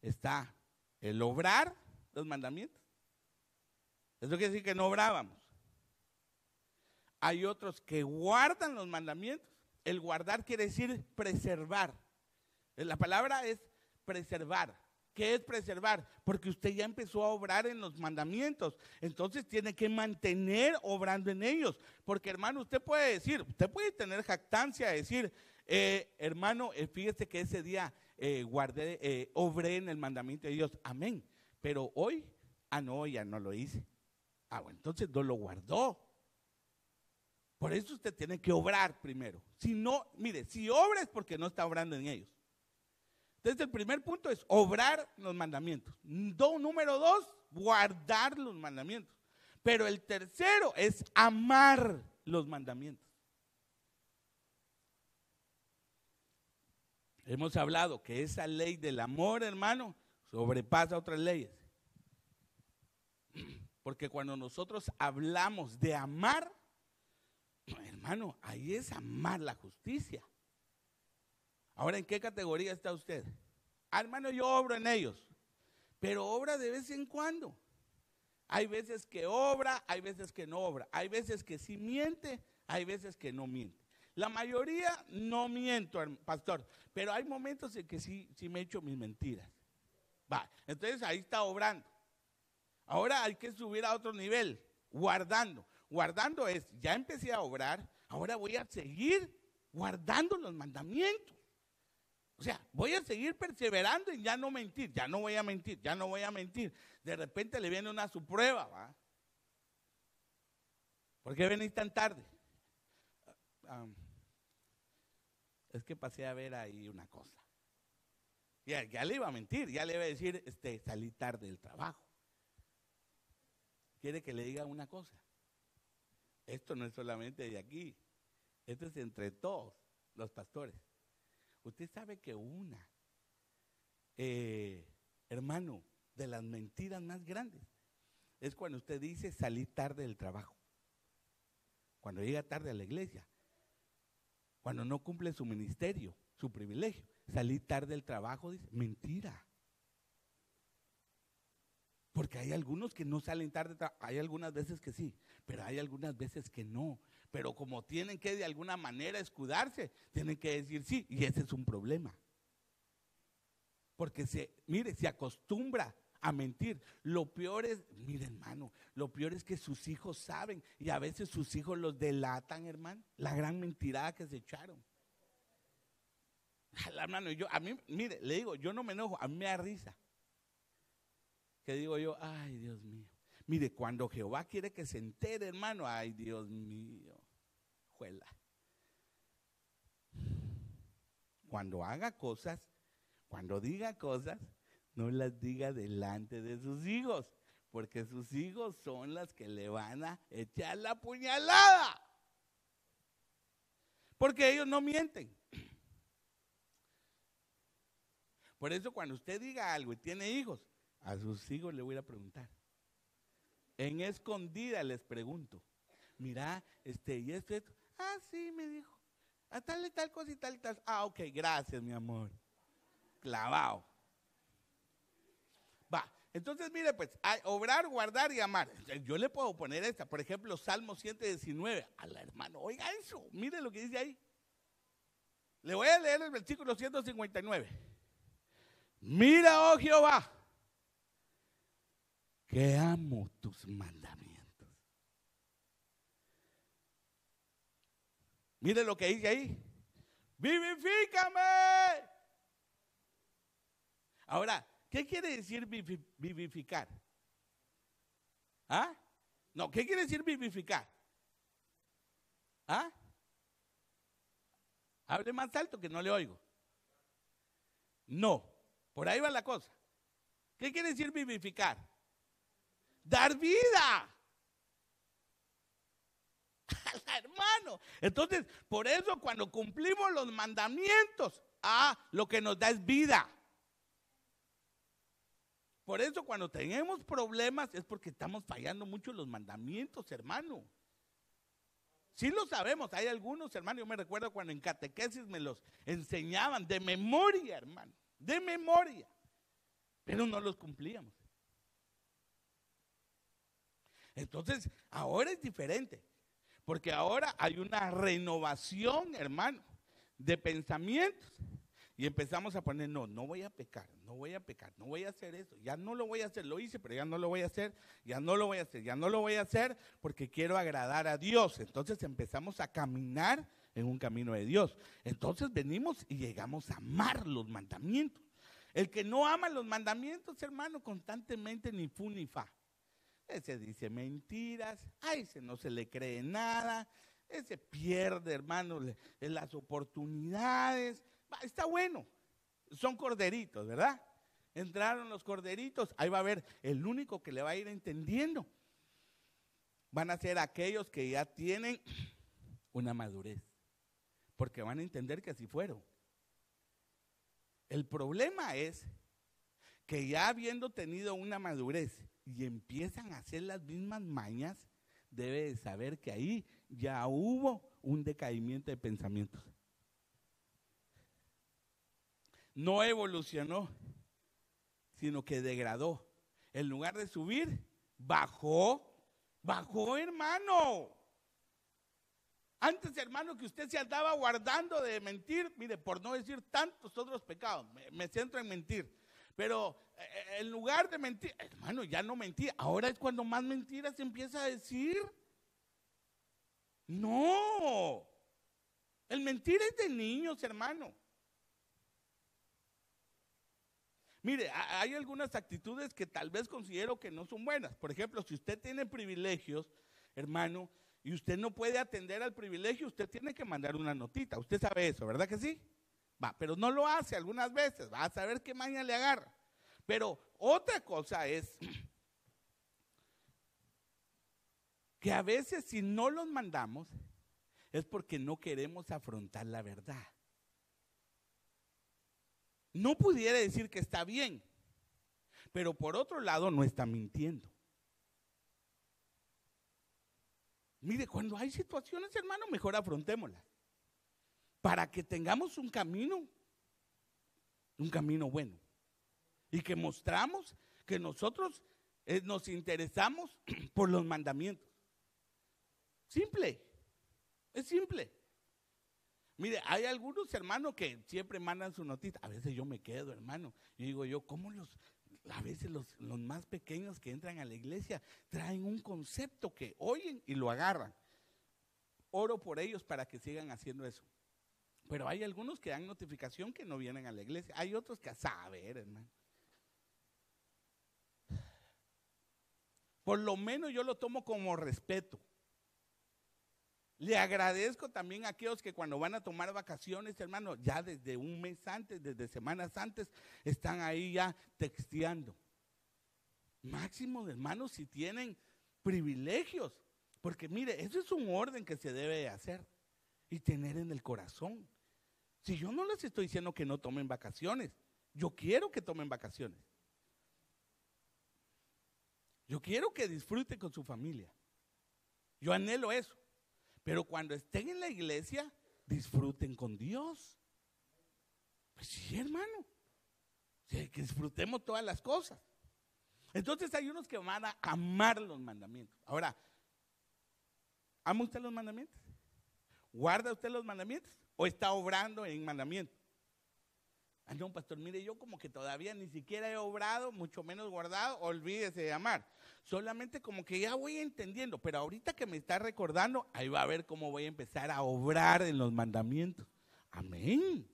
está el obrar los mandamientos eso quiere decir que no obrábamos. Hay otros que guardan los mandamientos. El guardar quiere decir preservar. La palabra es preservar. ¿Qué es preservar? Porque usted ya empezó a obrar en los mandamientos. Entonces tiene que mantener obrando en ellos. Porque hermano, usted puede decir, usted puede tener jactancia, decir, eh, hermano, eh, fíjese que ese día eh, guardé, obré en el mandamiento de Dios. Amén. Pero hoy, ah, no, ya no lo hice. Ah, bueno, entonces no lo guardó. Por eso usted tiene que obrar primero. Si no, mire, si obra es porque no está obrando en ellos. Entonces el primer punto es obrar los mandamientos. número dos, guardar los mandamientos. Pero el tercero es amar los mandamientos. Hemos hablado que esa ley del amor, hermano, sobrepasa otras leyes. Porque cuando nosotros hablamos de amar, hermano, ahí es amar la justicia. Ahora, ¿en qué categoría está usted? Ah, hermano, yo obro en ellos, pero obra de vez en cuando. Hay veces que obra, hay veces que no obra. Hay veces que sí miente, hay veces que no miente. La mayoría no miento, pastor, pero hay momentos en que sí, sí me echo mis mentiras. Va, entonces ahí está obrando. Ahora hay que subir a otro nivel, guardando. Guardando es, ya empecé a obrar, ahora voy a seguir guardando los mandamientos. O sea, voy a seguir perseverando en ya no mentir, ya no voy a mentir, ya no voy a mentir. De repente le viene una su prueba, ¿va? ¿Por qué venís tan tarde? Ah, es que pasé a ver ahí una cosa. Ya, ya le iba a mentir, ya le iba a decir, este, salí tarde del trabajo quiere que le diga una cosa. Esto no es solamente de aquí, esto es entre todos los pastores. Usted sabe que una, eh, hermano, de las mentiras más grandes es cuando usted dice salir tarde del trabajo, cuando llega tarde a la iglesia, cuando no cumple su ministerio, su privilegio, salir tarde del trabajo, dice, mentira. Porque hay algunos que no salen tarde, hay algunas veces que sí, pero hay algunas veces que no. Pero como tienen que de alguna manera escudarse, tienen que decir sí, y ese es un problema. Porque se, mire, se acostumbra a mentir. Lo peor es, mire hermano, lo peor es que sus hijos saben y a veces sus hijos los delatan, hermano, la gran mentirada que se echaron. Hermano, yo, a mí, mire, le digo, yo no me enojo, a mí me da risa que digo yo, ay Dios mío. Mire, cuando Jehová quiere que se entere, hermano, ay Dios mío, Cuando haga cosas, cuando diga cosas, no las diga delante de sus hijos, porque sus hijos son las que le van a echar la puñalada. Porque ellos no mienten. Por eso cuando usted diga algo y tiene hijos, a sus hijos le voy a preguntar. En escondida les pregunto, mira, este, y esto, esto. Ah, sí, me dijo. A tal y tal cosa y tal y tal. Ah, ok, gracias, mi amor. Clavado. Va, entonces mire, pues, obrar, guardar y amar. Yo le puedo poner esta, por ejemplo, Salmo 119. A la hermano, oiga eso, mire lo que dice ahí. Le voy a leer el versículo 159. Mira, oh Jehová, que amo tus mandamientos. Mire lo que dice ahí. Vivifícame. Ahora, ¿qué quiere decir vivificar? ¿Ah? No, ¿qué quiere decir vivificar? ¿Ah? Hable más alto que no le oigo. No, por ahí va la cosa. ¿Qué quiere decir vivificar? dar vida. Hermano. Entonces, por eso cuando cumplimos los mandamientos, ah, lo que nos da es vida. Por eso cuando tenemos problemas es porque estamos fallando mucho los mandamientos, hermano. Sí lo sabemos, hay algunos, hermano, yo me recuerdo cuando en catequesis me los enseñaban de memoria, hermano, de memoria, pero no los cumplíamos. Entonces, ahora es diferente, porque ahora hay una renovación, hermano, de pensamientos. Y empezamos a poner, no, no voy a pecar, no voy a pecar, no voy a hacer eso, ya no lo voy a hacer, lo hice, pero ya no lo voy a hacer, ya no lo voy a hacer, ya no lo voy a hacer porque quiero agradar a Dios. Entonces empezamos a caminar en un camino de Dios. Entonces venimos y llegamos a amar los mandamientos. El que no ama los mandamientos, hermano, constantemente ni fu ni fa. Ese dice mentiras, a ese no se le cree nada, ese pierde, hermano, las oportunidades. Está bueno, son corderitos, ¿verdad? Entraron los corderitos, ahí va a haber el único que le va a ir entendiendo. Van a ser aquellos que ya tienen una madurez, porque van a entender que así fueron. El problema es que ya habiendo tenido una madurez y empiezan a hacer las mismas mañas, debe de saber que ahí ya hubo un decaimiento de pensamientos. No evolucionó, sino que degradó. En lugar de subir, bajó, bajó hermano. Antes, hermano, que usted se andaba guardando de mentir, mire, por no decir tantos otros pecados, me, me centro en mentir. Pero eh, eh, en lugar de mentir, hermano, ya no mentí. Ahora es cuando más mentiras empieza a decir. No. El mentir es de niños, hermano. Mire, hay algunas actitudes que tal vez considero que no son buenas. Por ejemplo, si usted tiene privilegios, hermano, y usted no puede atender al privilegio, usted tiene que mandar una notita. Usted sabe eso, ¿verdad que sí? Va, pero no lo hace algunas veces. Va a saber qué maña le agarra. Pero otra cosa es que a veces si no los mandamos es porque no queremos afrontar la verdad. No pudiera decir que está bien, pero por otro lado no está mintiendo. Mire, cuando hay situaciones, hermano, mejor afrontémoslas. Para que tengamos un camino, un camino bueno y que mostramos que nosotros eh, nos interesamos por los mandamientos. Simple, es simple. Mire, hay algunos hermanos que siempre mandan su notita. A veces yo me quedo, hermano. Y digo yo, ¿cómo los, a veces los, los más pequeños que entran a la iglesia traen un concepto que oyen y lo agarran? Oro por ellos para que sigan haciendo eso. Pero hay algunos que dan notificación que no vienen a la iglesia. Hay otros que a saber, hermano. Por lo menos yo lo tomo como respeto. Le agradezco también a aquellos que cuando van a tomar vacaciones, hermano, ya desde un mes antes, desde semanas antes, están ahí ya texteando. Máximo, hermanos, si tienen privilegios. Porque mire, eso es un orden que se debe hacer y tener en el corazón. Si yo no les estoy diciendo que no tomen vacaciones, Yo quiero que tomen vacaciones. Yo quiero que disfruten con su familia. Yo anhelo eso. Pero cuando estén en la iglesia, disfruten con Dios. Pues sí, hermano. que disfrutemos todas las cosas. Entonces hay unos que van a amar los mandamientos. Ahora, ¿ama usted los mandamientos? ¿Guarda usted los mandamientos? ¿O está obrando en mandamientos? Ah, no, pastor, mire, yo como que todavía ni siquiera he obrado, mucho menos guardado, olvídese de amar. Solamente como que ya voy entendiendo, pero ahorita que me está recordando, ahí va a ver cómo voy a empezar a obrar en los mandamientos. Amén.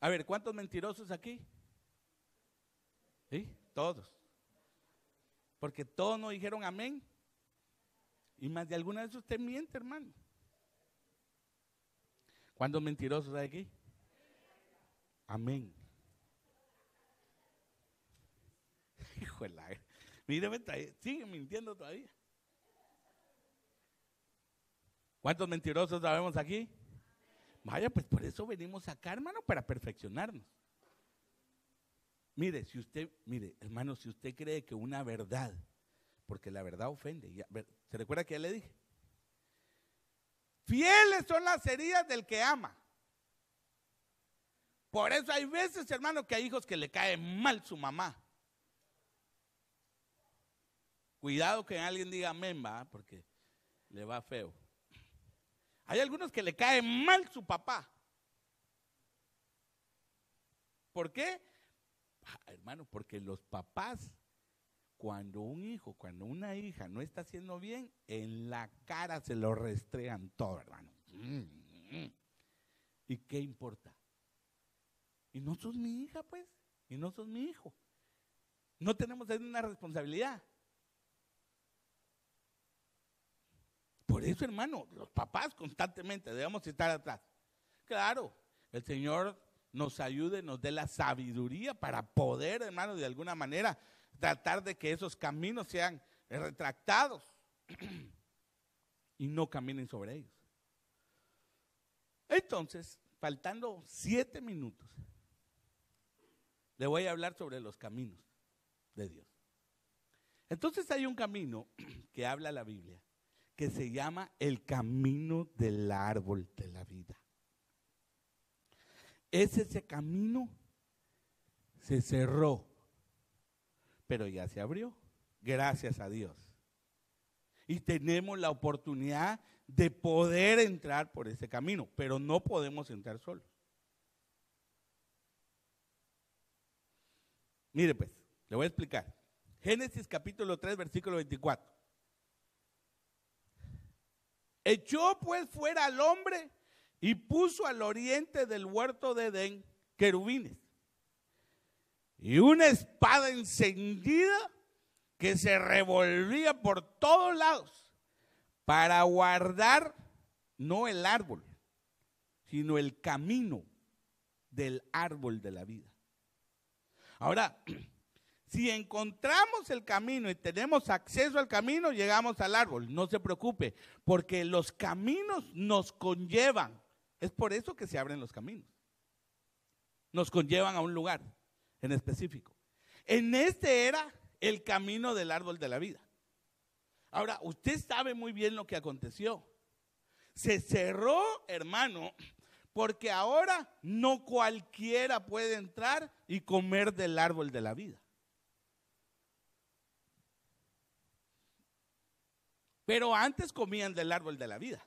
A ver, ¿cuántos mentirosos aquí? ¿Sí? Todos. Porque todos no dijeron amén. Y más de alguna vez usted miente, hermano. ¿Cuántos mentirosos hay aquí? Amén. Hijo de la... Míreme, sigue mintiendo todavía. ¿Cuántos mentirosos sabemos aquí? Vaya, pues por eso venimos acá, hermano, para perfeccionarnos. Mire, si usted, mire, hermano, si usted cree que una verdad, porque la verdad ofende, ¿se recuerda que ya le dije? Fieles son las heridas del que ama. Por eso hay veces, hermano, que hay hijos que le cae mal su mamá. Cuidado que alguien diga amén, va, porque le va feo. Hay algunos que le cae mal su papá. ¿Por qué? Ah, hermano, porque los papás, cuando un hijo, cuando una hija no está haciendo bien, en la cara se lo restregan todo, hermano. ¿Y qué importa? Y no sos mi hija, pues. Y no sos mi hijo. No tenemos una responsabilidad. Por eso, hermano, los papás constantemente debemos estar atrás. Claro, el Señor nos ayude, nos dé la sabiduría para poder, hermano, de alguna manera tratar de que esos caminos sean retractados y no caminen sobre ellos. Entonces, faltando siete minutos, le voy a hablar sobre los caminos de Dios. Entonces hay un camino que habla la Biblia que se llama el camino del árbol de la vida. Es ese camino se cerró, pero ya se abrió, gracias a Dios. Y tenemos la oportunidad de poder entrar por ese camino, pero no podemos entrar solos. Mire pues, le voy a explicar. Génesis capítulo 3, versículo 24. Echó pues fuera al hombre y puso al oriente del huerto de Edén querubines y una espada encendida que se revolvía por todos lados para guardar no el árbol, sino el camino del árbol de la vida. Ahora, si encontramos el camino y tenemos acceso al camino, llegamos al árbol. No se preocupe, porque los caminos nos conllevan. Es por eso que se abren los caminos. Nos conllevan a un lugar en específico. En este era el camino del árbol de la vida. Ahora, usted sabe muy bien lo que aconteció. Se cerró, hermano, porque ahora no cualquiera puede entrar y comer del árbol de la vida. Pero antes comían del árbol de la vida.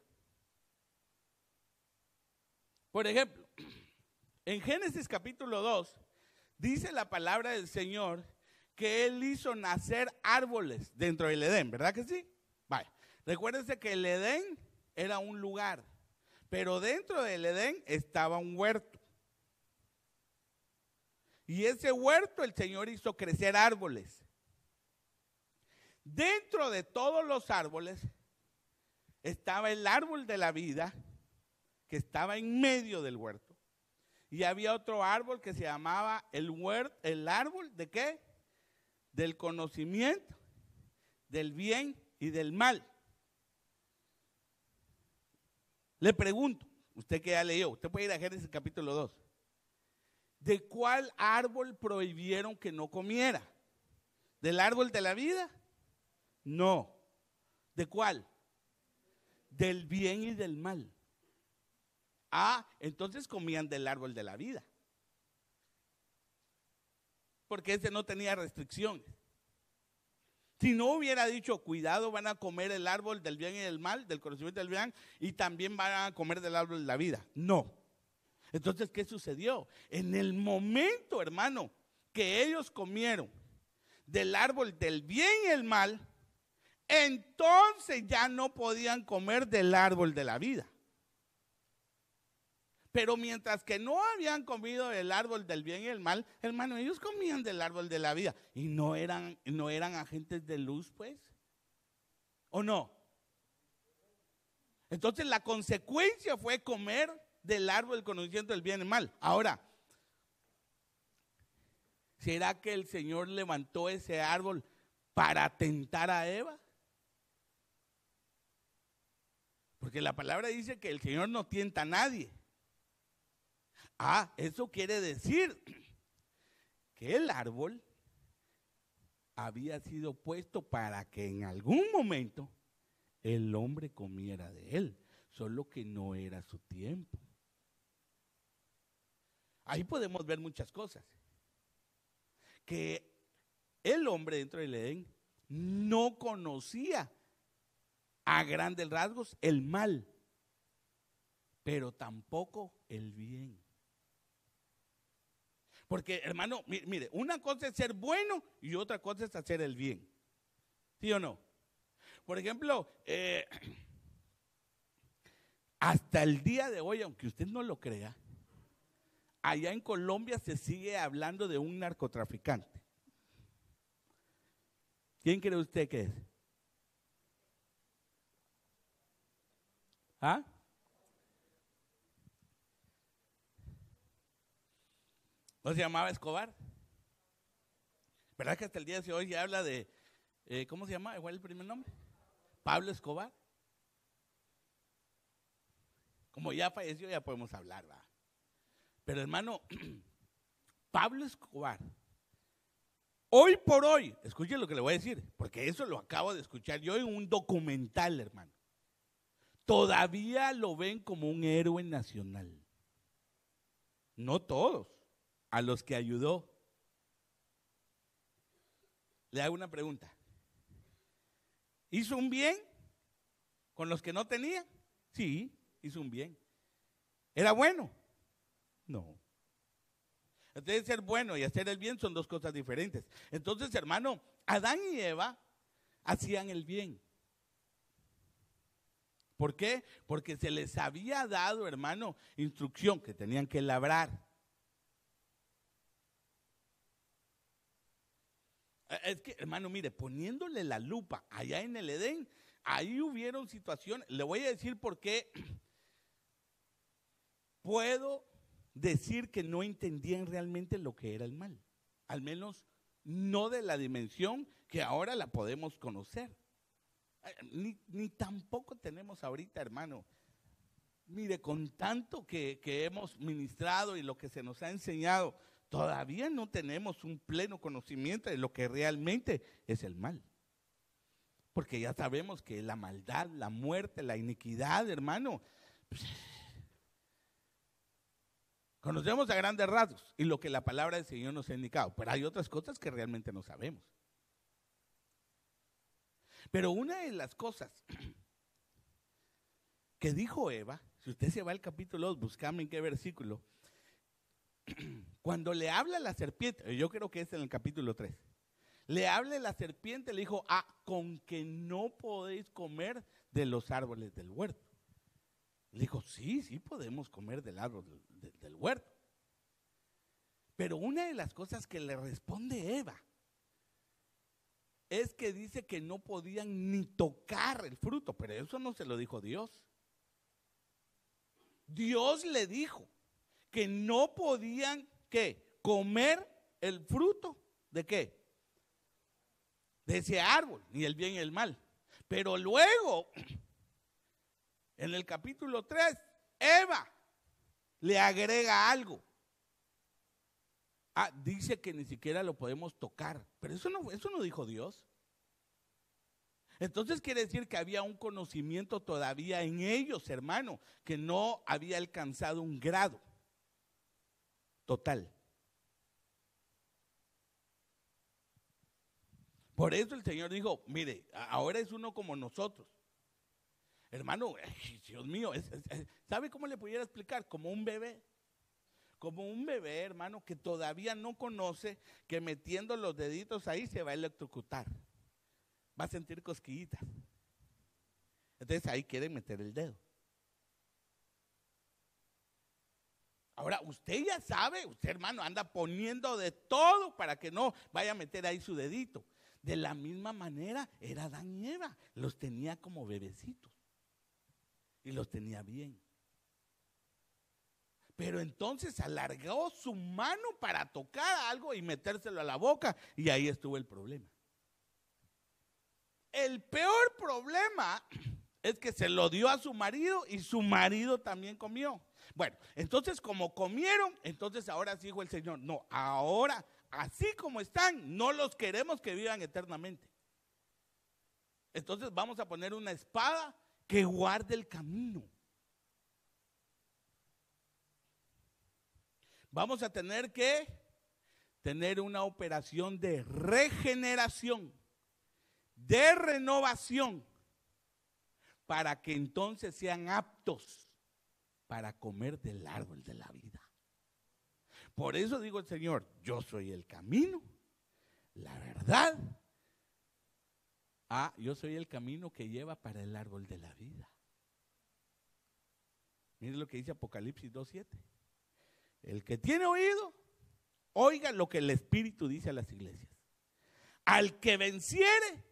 Por ejemplo, en Génesis capítulo 2 dice la palabra del Señor que Él hizo nacer árboles dentro del Edén, ¿verdad que sí? Vaya, recuérdense que el Edén era un lugar pero dentro del Edén estaba un huerto. Y ese huerto el Señor hizo crecer árboles. Dentro de todos los árboles estaba el árbol de la vida, que estaba en medio del huerto. Y había otro árbol que se llamaba el, árbol de qué? Del conocimiento, del bien y del mal. Le pregunto, usted que ya leyó, usted puede ir a Génesis capítulo 2. ¿De cuál árbol prohibieron que no comiera? ¿Del árbol de la vida? No. ¿De cuál? Del bien y del mal. Ah, entonces comían del árbol de la vida. Porque ese no tenía restricciones. Si no hubiera dicho, cuidado, van a comer el árbol del bien y del mal, del conocimiento del bien, y también van a comer del árbol de la vida. No. Entonces, ¿qué sucedió? En el momento, hermano, que ellos comieron del árbol del bien y el mal, entonces ya no podían comer del árbol de la vida. Pero mientras que no habían comido el árbol del bien y el mal, hermano, ellos comían del árbol de la vida y no eran, no eran agentes de luz, pues. ¿O no? Entonces la consecuencia fue comer del árbol del conocimiento del bien y el mal. Ahora, ¿será que el Señor levantó ese árbol para tentar a Eva? Porque la palabra dice que el Señor no tienta a nadie. Ah, eso quiere decir que el árbol había sido puesto para que en algún momento el hombre comiera de él, solo que no era su tiempo. Ahí podemos ver muchas cosas. Que el hombre dentro del Edén no conocía a grandes rasgos el mal, pero tampoco el bien. Porque, hermano, mire, una cosa es ser bueno y otra cosa es hacer el bien. ¿Sí o no? Por ejemplo, eh, hasta el día de hoy, aunque usted no lo crea, allá en Colombia se sigue hablando de un narcotraficante. ¿Quién cree usted que es? ¿Ah? ¿No se llamaba Escobar? ¿Verdad que hasta el día de hoy se habla de, eh, ¿cómo se llama? ¿Cuál es el primer nombre? Pablo Escobar. Como ya falleció, ya podemos hablar, va. Pero hermano, Pablo Escobar, hoy por hoy, escuche lo que le voy a decir, porque eso lo acabo de escuchar yo en un documental, hermano. Todavía lo ven como un héroe nacional. No todos a los que ayudó. Le hago una pregunta. ¿Hizo un bien con los que no tenía? Sí, hizo un bien. ¿Era bueno? No. Entonces ser bueno y hacer el bien son dos cosas diferentes. Entonces, hermano, Adán y Eva hacían el bien. ¿Por qué? Porque se les había dado, hermano, instrucción que tenían que labrar. Es que, hermano, mire, poniéndole la lupa allá en el Edén, ahí hubieron situaciones. Le voy a decir por qué puedo decir que no entendían realmente lo que era el mal. Al menos no de la dimensión que ahora la podemos conocer. Eh, ni, tampoco tenemos ahorita, hermano. Mire, con tanto que hemos ministrado y lo que se nos ha enseñado, todavía no tenemos un pleno conocimiento de lo que realmente es el mal. Porque ya sabemos que la maldad, la muerte, la iniquidad, hermano, pues, conocemos a grandes rasgos y lo que la palabra del Señor nos ha indicado, pero hay otras cosas que realmente no sabemos. Pero una de las cosas que dijo Eva, si usted se va al capítulo 2, buscame en qué versículo, cuando le habla la serpiente, yo creo que es en el capítulo 3, le habla la serpiente, le dijo, ah, con que no podéis comer de los árboles del huerto. Le dijo, sí, sí podemos comer del árbol del huerto. Pero una de las cosas que le responde Eva es que dice que no podían ni tocar el fruto, pero eso no se lo dijo Dios. Dios le dijo, que no podían, ¿qué? Comer el fruto de qué? De ese árbol, ni el bien y el mal. Pero luego, en el capítulo 3, Eva le agrega algo. Ah, dice que ni siquiera lo podemos tocar, pero eso no, eso no dijo Dios. Entonces quiere decir que había un conocimiento todavía en ellos, hermano, que no había alcanzado un grado total. Por eso el Señor dijo, mire, ahora es uno como nosotros. Hermano, Dios mío, ¿sabe cómo le pudiera explicar? Como un bebé. Como un bebé, hermano, que todavía no conoce que metiendo los deditos ahí se va a electrocutar. Va a sentir cosquillitas. Entonces ahí quiere meter el dedo. Ahora, usted ya sabe, usted hermano anda poniendo de todo para que no vaya a meter ahí su dedito. De la misma manera era Adán y Eva, los tenía como bebecitos y los tenía bien. Pero entonces alargó su mano para tocar algo y metérselo a la boca y ahí estuvo el problema. El peor problema es que se lo dio a su marido y su marido también comió. Bueno, entonces como comieron, entonces ahora dijo el Señor, no, ahora así como están, no los queremos que vivan eternamente. Entonces vamos a poner una espada que guarde el camino. Vamos a tener que tener una operación de regeneración, de renovación, para que entonces sean aptos para comer del árbol de la vida. Por eso digo el Señor, yo soy el camino, la verdad. Ah, yo soy el camino que lleva para el árbol de la vida. Mire lo que dice Apocalipsis 2.7. El que tiene oído, oiga lo que el Espíritu dice a las iglesias. Al que venciere,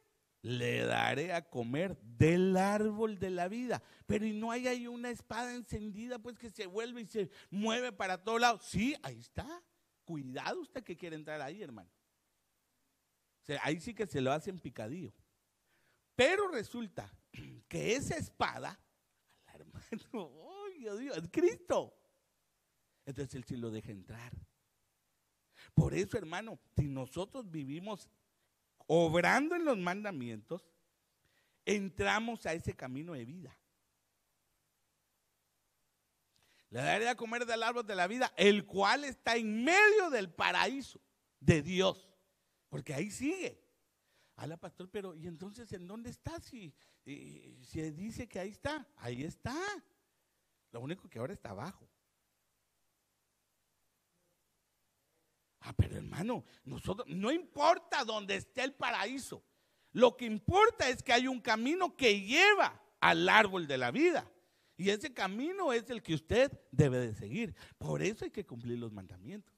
le daré a comer del árbol de la vida. Pero y no hay ahí una espada encendida, pues que se vuelve y se mueve para todos lados. Sí, ahí está. Cuidado usted que quiere entrar ahí, hermano. Ahí sí que se lo hacen picadillo. Pero resulta que esa espada, hermano, oh, Dios mío, es Cristo. Entonces él sí lo deja entrar. Por eso, hermano, si nosotros vivimos obrando en los mandamientos, entramos a ese camino de vida. Le daré a comer del árbol de la vida, el cual está en medio del paraíso de Dios. Porque ahí sigue. la pastor, pero ¿y entonces en dónde está? Si, si dice que ahí está, ahí está. Lo único que ahora está abajo. Ah, pero hermano, nosotros, no importa dónde esté el paraíso. Lo que importa es que hay un camino que lleva al árbol de la vida. Y ese camino es el que usted debe de seguir. Por eso hay que cumplir los mandamientos.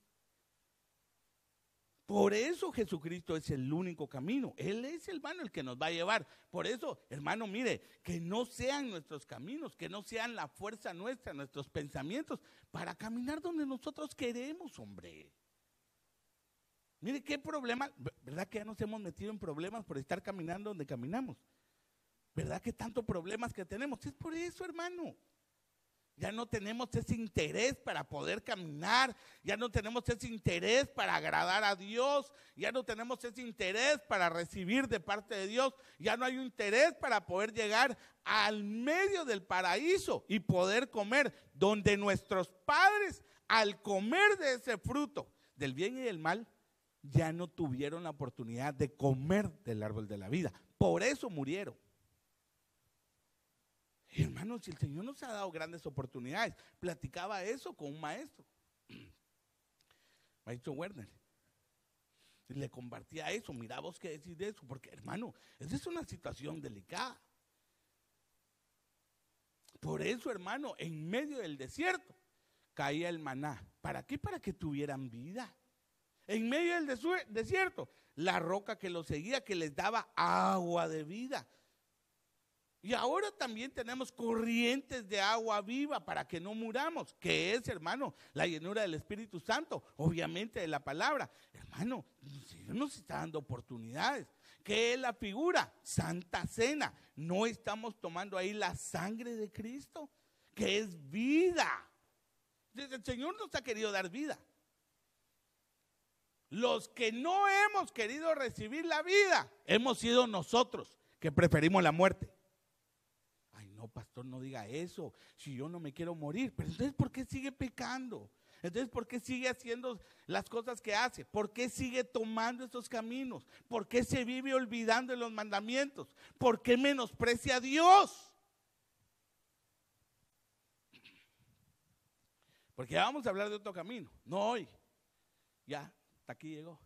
Por eso Jesucristo es el único camino. Él es hermano el que nos va a llevar. Por eso, hermano, mire, que no sean nuestros caminos, que no sean la fuerza nuestra, nuestros pensamientos, para caminar donde nosotros queremos, hombre. Mire qué problema, ¿verdad que ya nos hemos metido en problemas por estar caminando donde caminamos? ¿Verdad que tantos problemas que tenemos? Es por eso, hermano. Ya no tenemos ese interés para poder caminar, ya no tenemos ese interés para agradar a Dios, ya no tenemos ese interés para recibir de parte de Dios, ya no hay un interés para poder llegar al medio del paraíso y poder comer, donde nuestros padres al comer de ese fruto del bien y del mal, ya no tuvieron la oportunidad de comer del árbol de la vida. Por eso murieron. hermanos, si el Señor nos ha dado grandes oportunidades, platicaba eso con un maestro, maestro Werner. Y le compartía eso, mira vos qué decís de eso, porque hermano, esa es una situación delicada. Por eso, hermano, en medio del desierto caía el maná. ¿Para qué? Para que tuvieran vida en medio del desierto, la roca que los seguía, que les daba agua de vida. Y ahora también tenemos corrientes de agua viva para que no muramos, que es, hermano, la llenura del Espíritu Santo, obviamente de la palabra. Hermano, el Señor nos está dando oportunidades. ¿Qué es la figura? Santa Cena. No estamos tomando ahí la sangre de Cristo, que es vida. El Señor nos ha querido dar vida. Los que no hemos querido recibir la vida, hemos sido nosotros que preferimos la muerte. Ay, no, pastor, no diga eso. Si yo no me quiero morir, pero entonces, ¿por qué sigue pecando? Entonces, ¿por qué sigue haciendo las cosas que hace? ¿Por qué sigue tomando estos caminos? ¿Por qué se vive olvidando de los mandamientos? ¿Por qué menosprecia a Dios? Porque ya vamos a hablar de otro camino, no hoy. Ya, hasta aquí llegó.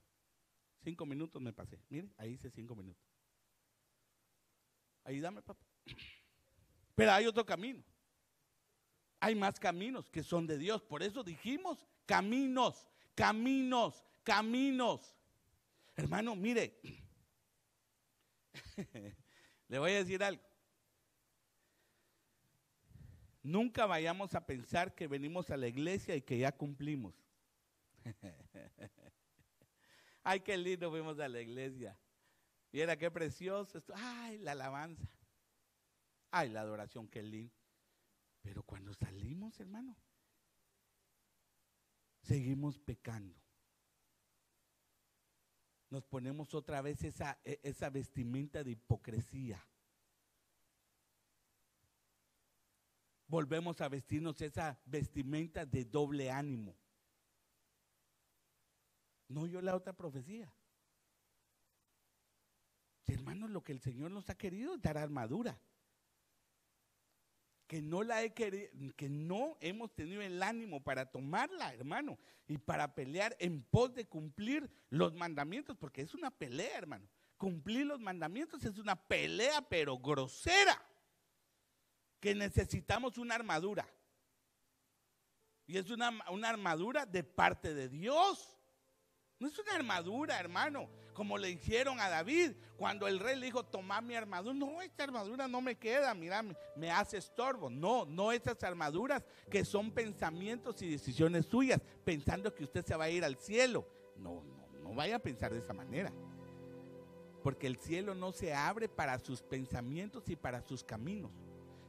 Cinco minutos me pasé. Mire, ahí hice cinco minutos. Ahí dame, papá. Pero hay otro camino. Hay más caminos que son de Dios. Por eso dijimos caminos, caminos, caminos. Hermano, mire, le voy a decir algo. Nunca vayamos a pensar que venimos a la iglesia y que ya cumplimos. Ay, qué lindo fuimos a la iglesia. Mira qué precioso esto. Ay, la alabanza. Ay, la adoración, qué lindo. Pero cuando salimos, hermano, seguimos pecando. Nos ponemos otra vez esa, e, esa vestimenta de hipocresía. Volvemos a vestirnos esa vestimenta de doble ánimo. No yo la otra profecía. Hermanos, lo que el Señor nos ha querido es dar armadura que no la he querido, que no hemos tenido el ánimo para tomarla, hermano, y para pelear en pos de cumplir los mandamientos, porque es una pelea, hermano. Cumplir los mandamientos es una pelea, pero grosera, que necesitamos una armadura. Y es una, una armadura de parte de Dios. No es una armadura, hermano, como le hicieron a David cuando el rey le dijo, toma mi armadura. No, esta armadura no me queda, mira, me hace estorbo. No, no esas armaduras que son pensamientos y decisiones suyas, pensando que usted se va a ir al cielo. No, no, no vaya a pensar de esa manera. Porque el cielo no se abre para sus pensamientos y para sus caminos,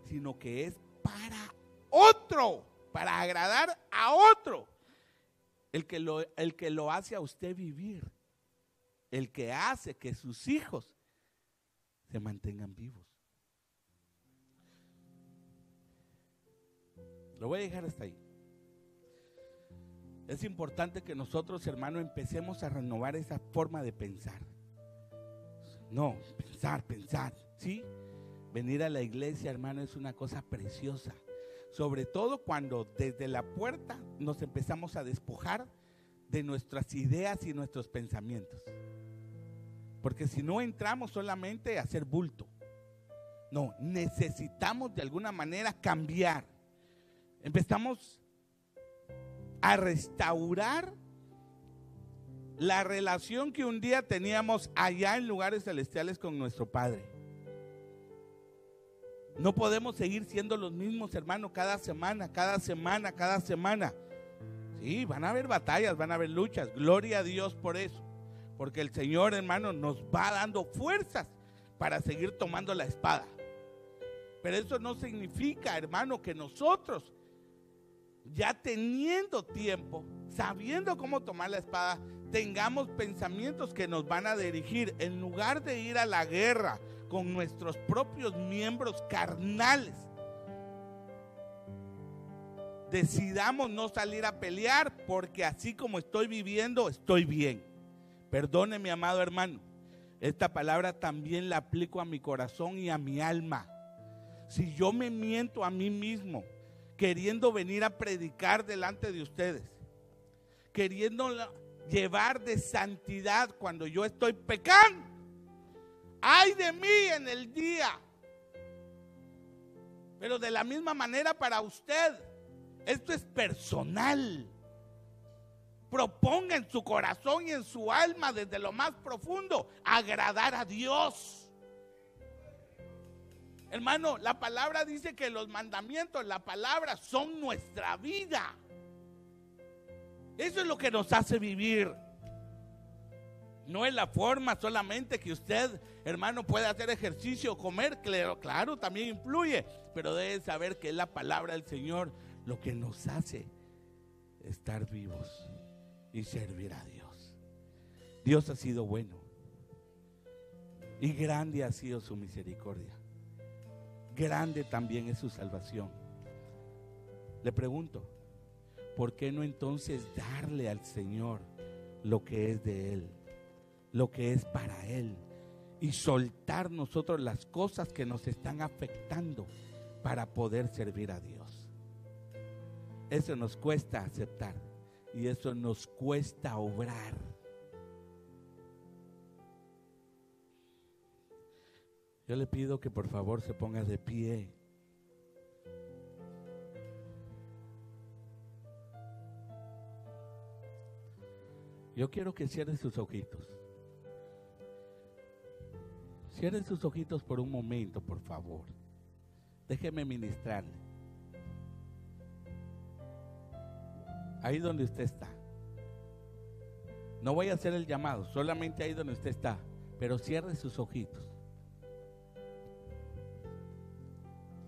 sino que es para otro, para agradar a otro el que lo, el que lo hace a usted vivir, el que hace que sus hijos se mantengan vivos. Lo voy a dejar hasta ahí. Es importante que nosotros, hermanos, empecemos a renovar esa forma de pensar. No, pensar, pensar, ¿sí? Venir a la iglesia, hermano, es una cosa preciosa. Sobre todo cuando desde la puerta nos empezamos a despojar de nuestras ideas y nuestros pensamientos. Porque si no entramos solamente a hacer bulto. No, necesitamos de alguna manera cambiar. Empezamos a restaurar la relación que un día teníamos allá en lugares celestiales con nuestro Padre. No podemos seguir siendo los mismos hermanos cada semana, cada semana, cada semana. Sí, van a haber batallas, van a haber luchas. Gloria a Dios por eso. Porque el Señor, hermano, nos va dando fuerzas para seguir tomando la espada. Pero eso no significa, hermano, que nosotros, ya teniendo tiempo, sabiendo cómo tomar la espada, tengamos pensamientos que nos van a dirigir en lugar de ir a la guerra con nuestros propios miembros carnales. Decidamos no salir a pelear porque así como estoy viviendo, estoy bien. Perdone mi amado hermano. Esta palabra también la aplico a mi corazón y a mi alma. Si yo me miento a mí mismo, queriendo venir a predicar delante de ustedes, queriendo llevar de santidad cuando yo estoy pecando, ay de mí en el día. Pero de la misma manera para usted, esto es personal. Proponga en su corazón y en su alma desde lo más profundo agradar a Dios. Hermano, la palabra dice que los mandamientos, la palabra son nuestra vida. Eso es lo que nos hace vivir. No es la forma solamente que usted, hermano, puede hacer ejercicio, comer, claro, claro, también influye, pero debe saber que es la palabra del Señor lo que nos hace estar vivos y servir a Dios. Dios ha sido bueno. Y grande ha sido su misericordia. Grande también es su salvación. Le pregunto, ¿por qué no entonces darle al Señor lo que es de Él? Lo que es para Él. Y soltar nosotros las cosas que nos están afectando para poder servir a Dios. Eso nos cuesta aceptar y eso nos cuesta obrar. Yo le pido que por favor se ponga de pie. Yo quiero que cierre sus ojitos. Cierre sus ojitos por un momento, por favor. Déjeme ministrarle. Ahí donde usted está. No voy a hacer el llamado, solamente ahí donde usted está. Pero cierre sus ojitos.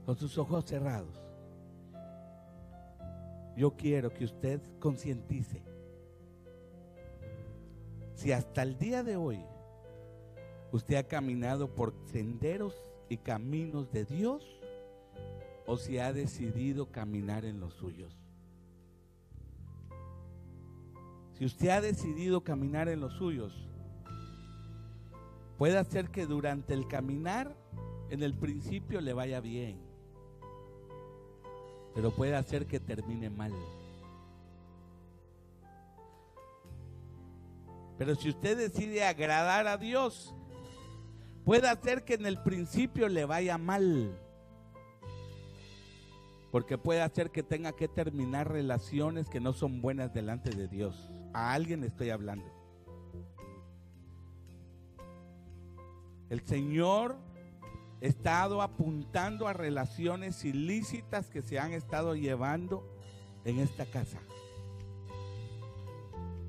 con sus ojos cerrados, yo quiero que usted concientice si hasta el día de hoy usted ha caminado por senderos y caminos de Dios o si ha decidido caminar en los suyos. Si usted ha decidido caminar en los suyos, puede hacer que durante el caminar en el principio le vaya bien pero puede hacer que termine mal. Pero si usted decide agradar a Dios, puede hacer que en el principio le vaya mal. Porque puede hacer que tenga que terminar relaciones que no son buenas delante de Dios. A alguien estoy hablando. El Señor estado apuntando a relaciones ilícitas que se han estado llevando en esta casa.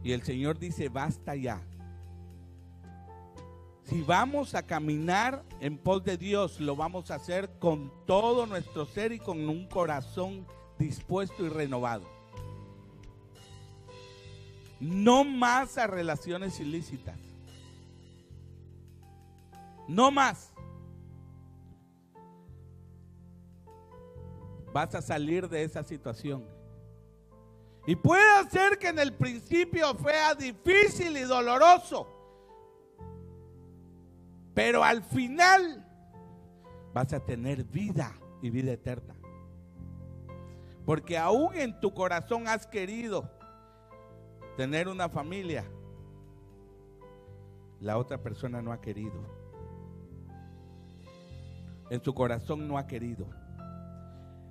Y el Señor dice, basta ya. Si vamos a caminar en pos de Dios, lo vamos a hacer con todo nuestro ser y con un corazón dispuesto y renovado. No más a relaciones ilícitas. No más. vas a salir de esa situación. Y puede ser que en el principio sea difícil y doloroso, pero al final vas a tener vida y vida eterna. Porque aún en tu corazón has querido tener una familia, la otra persona no ha querido. En su corazón no ha querido.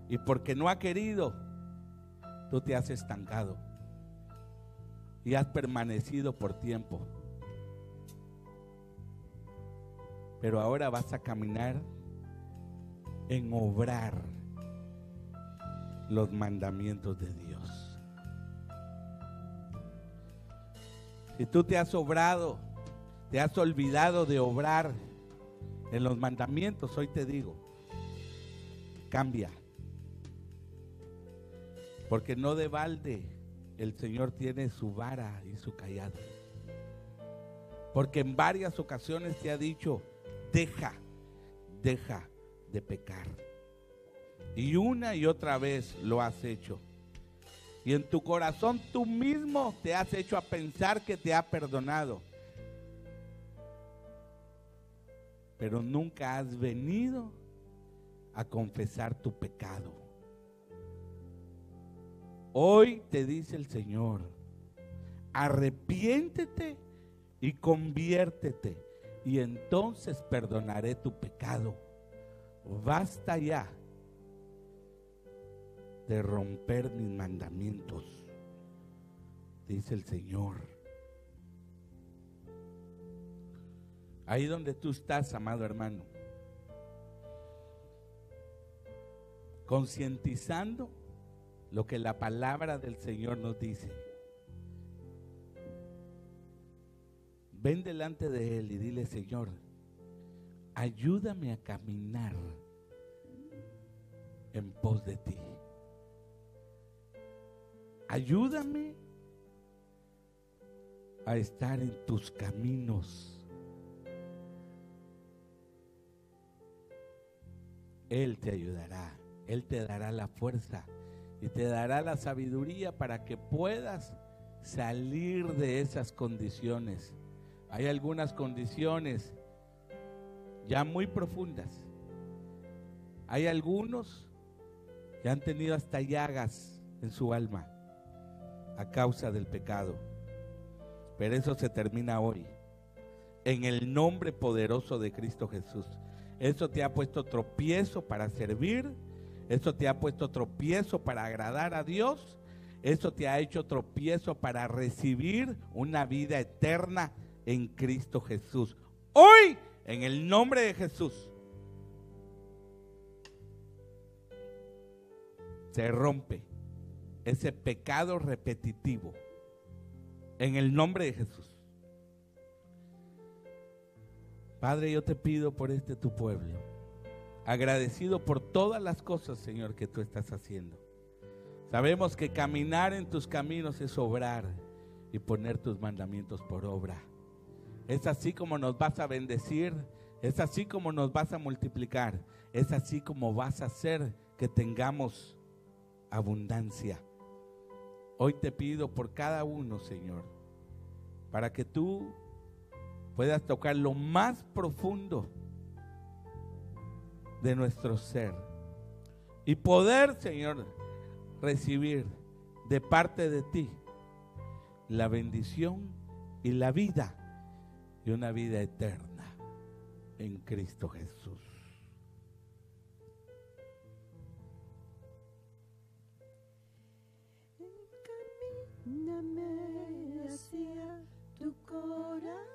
Y porque no ha querido, tú te has estancado. Y has permanecido por tiempo. Pero ahora vas a caminar en obrar los mandamientos de Dios. Si tú te has obrado, te has olvidado de obrar en los mandamientos, hoy te digo, cambia. Porque no de balde el Señor tiene su vara y su callado. Porque en varias ocasiones te ha dicho, deja, deja de pecar. Y una y otra vez lo has hecho. Y en tu corazón tú mismo te has hecho a pensar que te ha perdonado. Pero nunca has venido a confesar tu pecado. Hoy te dice el Señor, arrepiéntete y conviértete y entonces perdonaré tu pecado. Basta ya de romper mis mandamientos, dice el Señor. Ahí donde tú estás, amado hermano, concientizando lo que la palabra del Señor nos dice. Ven delante de Él y dile, Señor, ayúdame a caminar en pos de ti. a estar en tus caminos. Él te ayudará, Él te dará la fuerza y te dará la sabiduría para que puedas salir de esas condiciones. Hay algunas condiciones ya muy profundas. Hay algunos que han tenido hasta llagas en su alma a causa del pecado. Pero eso se termina hoy. En el nombre poderoso de Cristo Jesús. Eso te ha puesto tropiezo para servir. Eso te ha puesto tropiezo para agradar a Dios. Eso te ha hecho tropiezo para recibir una vida eterna en Cristo Jesús. Hoy, en el nombre de Jesús, se rompe ese pecado repetitivo. En el nombre de Jesús. Padre, yo te pido por este tu pueblo, agradecido por todas las cosas, Señor, que tú estás haciendo. Sabemos que caminar en tus caminos es obrar y poner tus mandamientos por obra. Es así como nos vas a bendecir, es así como nos vas a multiplicar, es así como vas a hacer que tengamos abundancia. Hoy te pido por cada uno, Señor, para que tú puedas tocar lo más profundo de nuestro ser y poder, Señor, recibir de parte de ti la bendición y la vida y una vida eterna en Cristo Jesús. Encamíname hacia tu corazón.